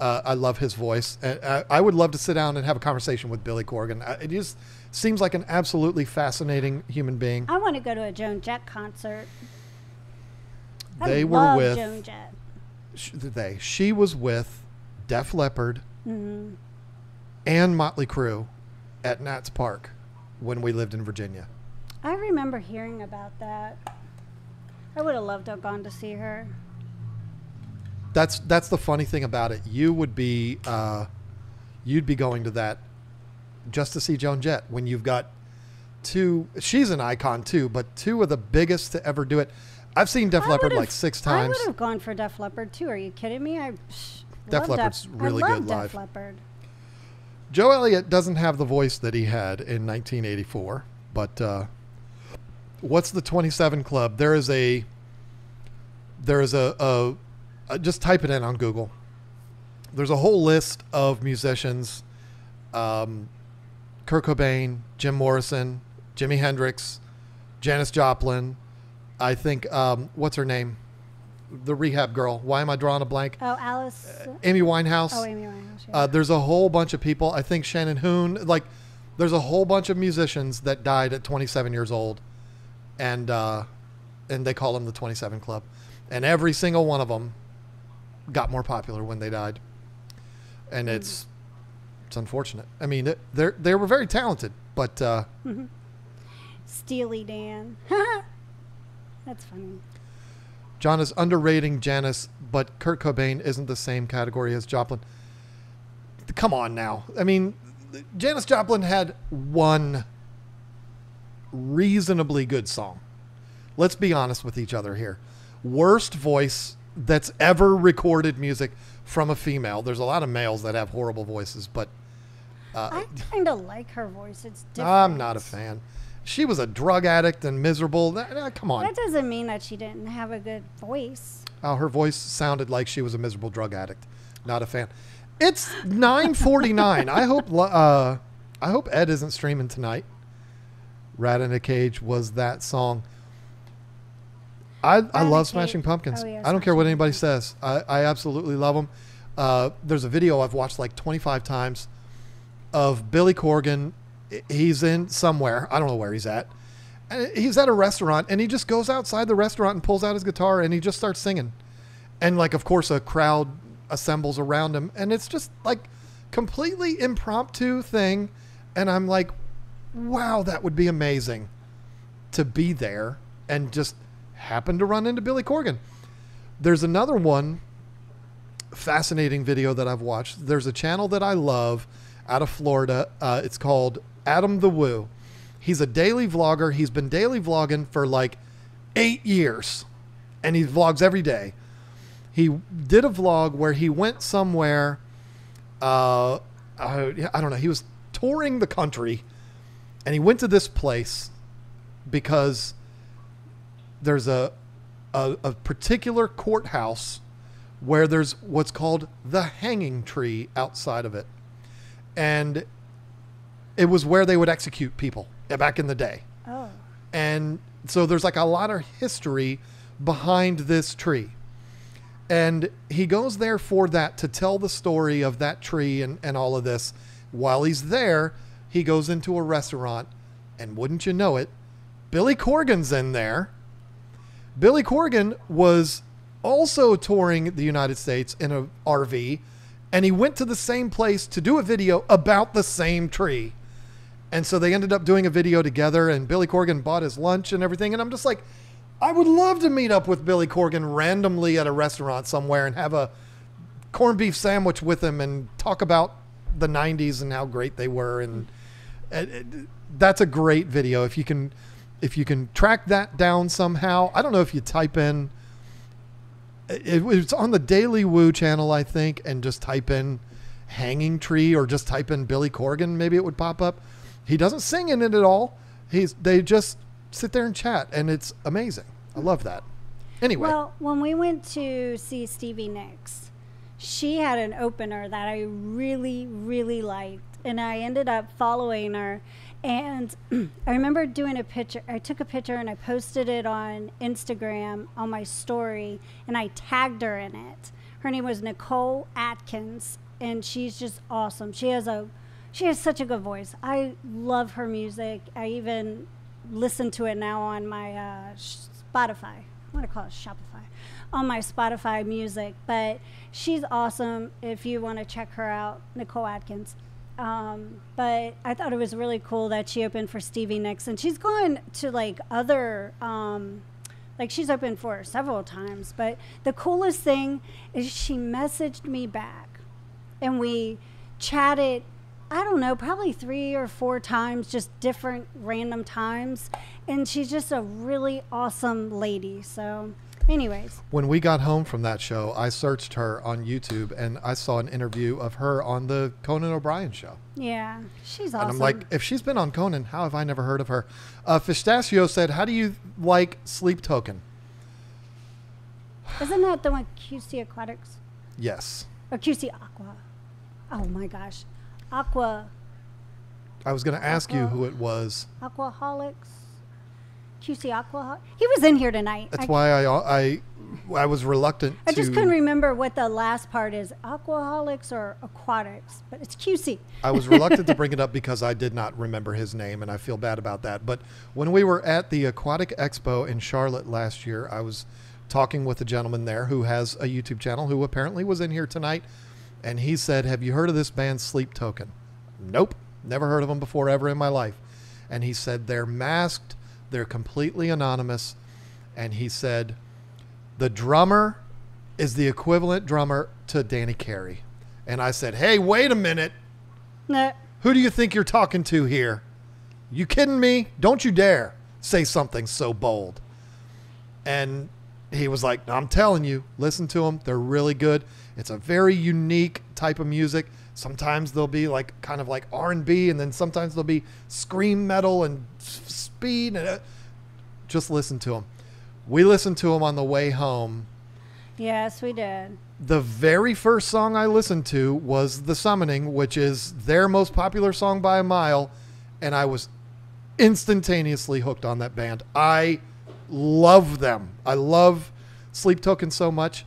Uh, I love his voice. And I, I would love to sit down and have a conversation with Billy Corgan. I- It just seems like an absolutely fascinating human being. I want to go to a Joan Jett concert. I They were with- Joan Jett. sh- they she was with Def Leppard Mhm. and Motley Crue at Nats Park when we lived in Virginia. I remember hearing about that. I would have loved to have gone to see her. That's that's the funny thing about it. You would be uh, you'd be going to that just to see Joan Jett when you've got two. She's an icon too, but two of the biggest to ever do it. I've seen Def Leppard like six times. I would have gone for Def Leppard too. Are you kidding me? I psh, Def Leppard's really I love good Def live. Leppard. Joe Elliott doesn't have the voice that he had in 1984, but uh, what's the 27 Club? There is a there is a, a, a just type it in on Google. There's a whole list of musicians: um, Kurt Cobain, Jim Morrison, Jimi Hendrix, Janis Joplin. I think um, what's her name? The rehab girl. Why am I drawing a blank? Oh, Alice. Amy Winehouse. oh, Amy Winehouse. Yeah. Uh, there's a whole bunch of people. I think Shannon Hoon. Like, there's a whole bunch of musicians that died at 27 years old, and uh, and they call them the 27 Club, and every single one of them got more popular when they died, and it's it's unfortunate. I mean, they they were very talented, but uh, Steely Dan. That's funny. John is underrating Janis, but Kurt Cobain isn't the same category as Joplin. Come on now. I mean, Janis Joplin had one reasonably good song. Let's be honest with each other here. Worst voice that's ever recorded music from a female. There's a lot of males that have horrible voices, but uh, I kind of like her voice. It's different. I'm not a fan. She was a drug addict and miserable. That- uh, come on. That doesn't mean that she didn't have a good voice. Oh, her voice sounded like she was a miserable drug addict. Not a fan. It's 9:49. I hope uh, I hope Ed isn't streaming tonight. Rat in a Cage was that song. I, I love Smashing Pumpkins. Oh, yeah, I don't care what Smashing anybody says. I, I absolutely love them. Uh, there's a video I've watched like 25 times of Billy Corgan. He's in somewhere. I don't know where he's at. He's at a restaurant and he just goes outside the restaurant and pulls out his guitar and he just starts singing. And like of course a crowd assembles around him and it's just like completely impromptu thing and I'm like wow, that would be amazing to be there and just happen to run into Billy Corgan. There's another one fascinating video that I've watched. There's a channel that I love out of Florida. Uh, it's called Adam the Woo. He's a daily vlogger. He's been daily vlogging for like eight years, and he vlogs every day. He did a vlog where he went somewhere. Uh, I, I don't know. He was touring the country, and he went to this place because there's a, a, a particular courthouse where there's what's called the hanging tree outside of it. And it was where they would execute people back in the day. Oh. And so there's like a lot of history behind this tree. And he goes there for that to tell the story of that tree and, and all of this. While he's there, he goes into a restaurant, and wouldn't you know it, Billy Corgan's in there. Billy Corgan was also touring the United States in a RV, and he went to the same place to do a video about the same tree. And so they ended up doing a video together, and Billy Corgan bought his lunch and everything. And I'm just like, I would love to meet up with Billy Corgan randomly at a restaurant somewhere and have a corned beef sandwich with him and talk about the 90s and how great they were. And it, it, that's a great video. If you can, if you can track that down somehow, I don't know if you type in, it, it's on the Daily Woo channel, I think, and just type in hanging tree or just type in Billy Corgan, maybe it would pop up. He doesn't sing in it at all. He's they just sit there and chat, and it's amazing. I love that. Anyway, Well, when we went to see Stevie Nicks, she had an opener that I really, really liked. And I ended up following her. And I remember doing a picture. I took a picture and I posted it on Instagram on my story. And I tagged her in it. Her name was Nicole Atkins. And she's just awesome. She has a. She has such a good voice. I love her music. I even listen to it now on my uh, Spotify. I want to call it Shopify on my Spotify music, but she's awesome if you want to check her out, Nicole Atkins. Um, but I thought it was really cool that she opened for Stevie Nicks, and she's gone to like other, um, like she's opened for several times. But the coolest thing is she messaged me back, and we chatted. I don't know, probably three or four times, just different random times. And she's just a really awesome lady. So, anyways, when we got home from that show, I searched her on YouTube and I saw an interview of her on the Conan O'Brien show. yeah, she's awesome. And I'm like, if she's been on Conan, how have I never heard of her? Uh, said, How do you like Sleep Token? Isn't that the one QC Aquatics Yes. or QC Aqua? Oh my gosh, Aqua I was going to ask you who it was. Aquaholics, QC Aqua. He was in here tonight. That's I, why I, I, I was reluctant I just couldn't remember what the last part is. Aquaholics or Aquatics, but it's QC. I was reluctant to bring it up because I did not remember his name, and I feel bad about that. But when we were at the Aquatic Expo in Charlotte last year, I was talking with a gentleman there who has a YouTube channel who apparently was in here tonight, and he said, "Have you heard of this band Sleep Token?" Nope, never heard of them before ever in my life. And he said they're masked, they're completely anonymous, and he said the drummer is the equivalent drummer to Danny Carey. And I said, "Hey, wait a minute." No, Who do you think you're talking to here? You kidding me? Don't you dare say something so bold. And he was like, I'm telling you, listen to them. They're really good. It's a very unique type of music. Sometimes they'll be like kind of like R&B and then sometimes they'll be scream metal and speed and uh, just listen to them. We listened to them on the way home yes, we did. the very first song I listened to was The Summoning, which is their most popular song by a mile, and I was instantaneously hooked on that band. I love them. I love Sleep Token so much.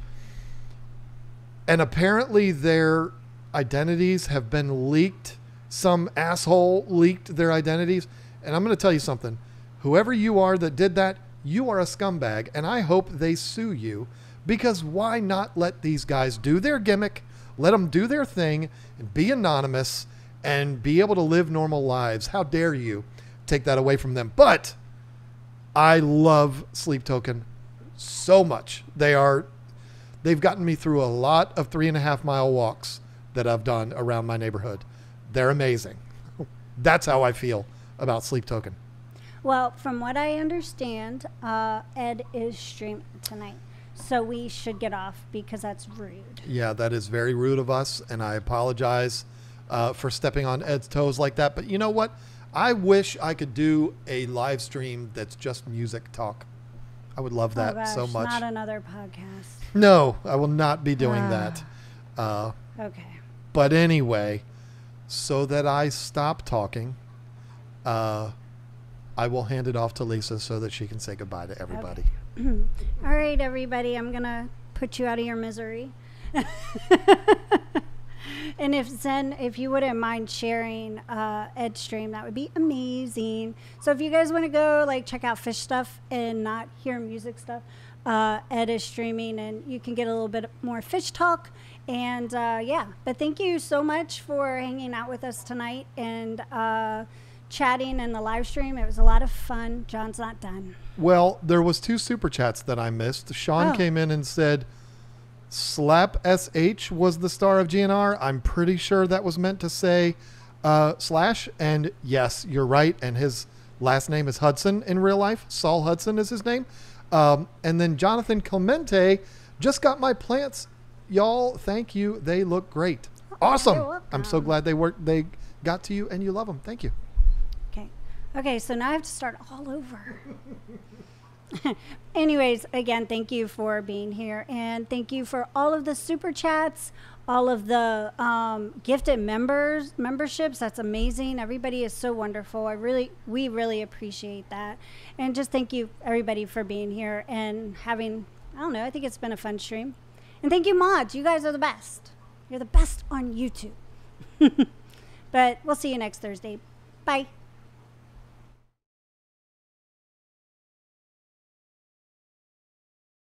And apparently their identities have been leaked some asshole leaked their identities. And I'm going to tell you something. Whoever you are that did that, you are a scumbag. And I hope they sue you because why not let these guys do their gimmick, let them do their thing, and be anonymous and be able to live normal lives? How dare you take that away from them? But I love Sleep Token so much. They are, they've gotten me through a lot of three and a half mile walks that I've done around my neighborhood. They're amazing. That's how I feel about Sleep Token. Well, from what I understand, uh, Ed is streaming tonight. So we should get off because that's rude. Yeah, that is very rude of us, and I apologize uh, for stepping on Ed's toes like that. But you know what? I wish I could do a live stream that's just music talk. I would love that oh gosh, so much. Not another podcast. No, I will not be doing Ah. that. Uh, Okay. but anyway, so that I stop talking, uh, I will hand it off to Lisa so that she can say goodbye to everybody. All right, everybody, I'm going to put you out of your misery. and if Zen, if you wouldn't mind sharing uh, Ed stream, that would be amazing. So if you guys want to go like check out fish stuff and not hear music stuff, uh, Ed is streaming, and you can get a little bit more fish talk. And uh, yeah, but thank you so much for hanging out with us tonight and uh, chatting in the live stream. It was a lot of fun. John's not done. Well, there was two super chats that I missed. Sean Oh. came in and said, "Slap sh was the star of GNR." I'm pretty sure that was meant to say uh, slash. And yes, you're right. And his last name is Hudson in real life. Saul Hudson is his name. Um, and then Jonathan Clemente just got my plants. Y'all, thank you. They look great. Awesome. I'm so glad they worked. They got to you and you love them. Thank you. Okay. Okay, so now I have to start all over. Anyways, again, thank you for being here. And thank you for all of the super chats, all of the um, gifted members, memberships. That's amazing. Everybody is so wonderful. I really, we really appreciate that. And just thank you, everybody, for being here and having, I don't know, I think it's been a fun stream. And thank you, mods. You guys are the best. You're the best on YouTube. but we'll see you next Thursday. Bye.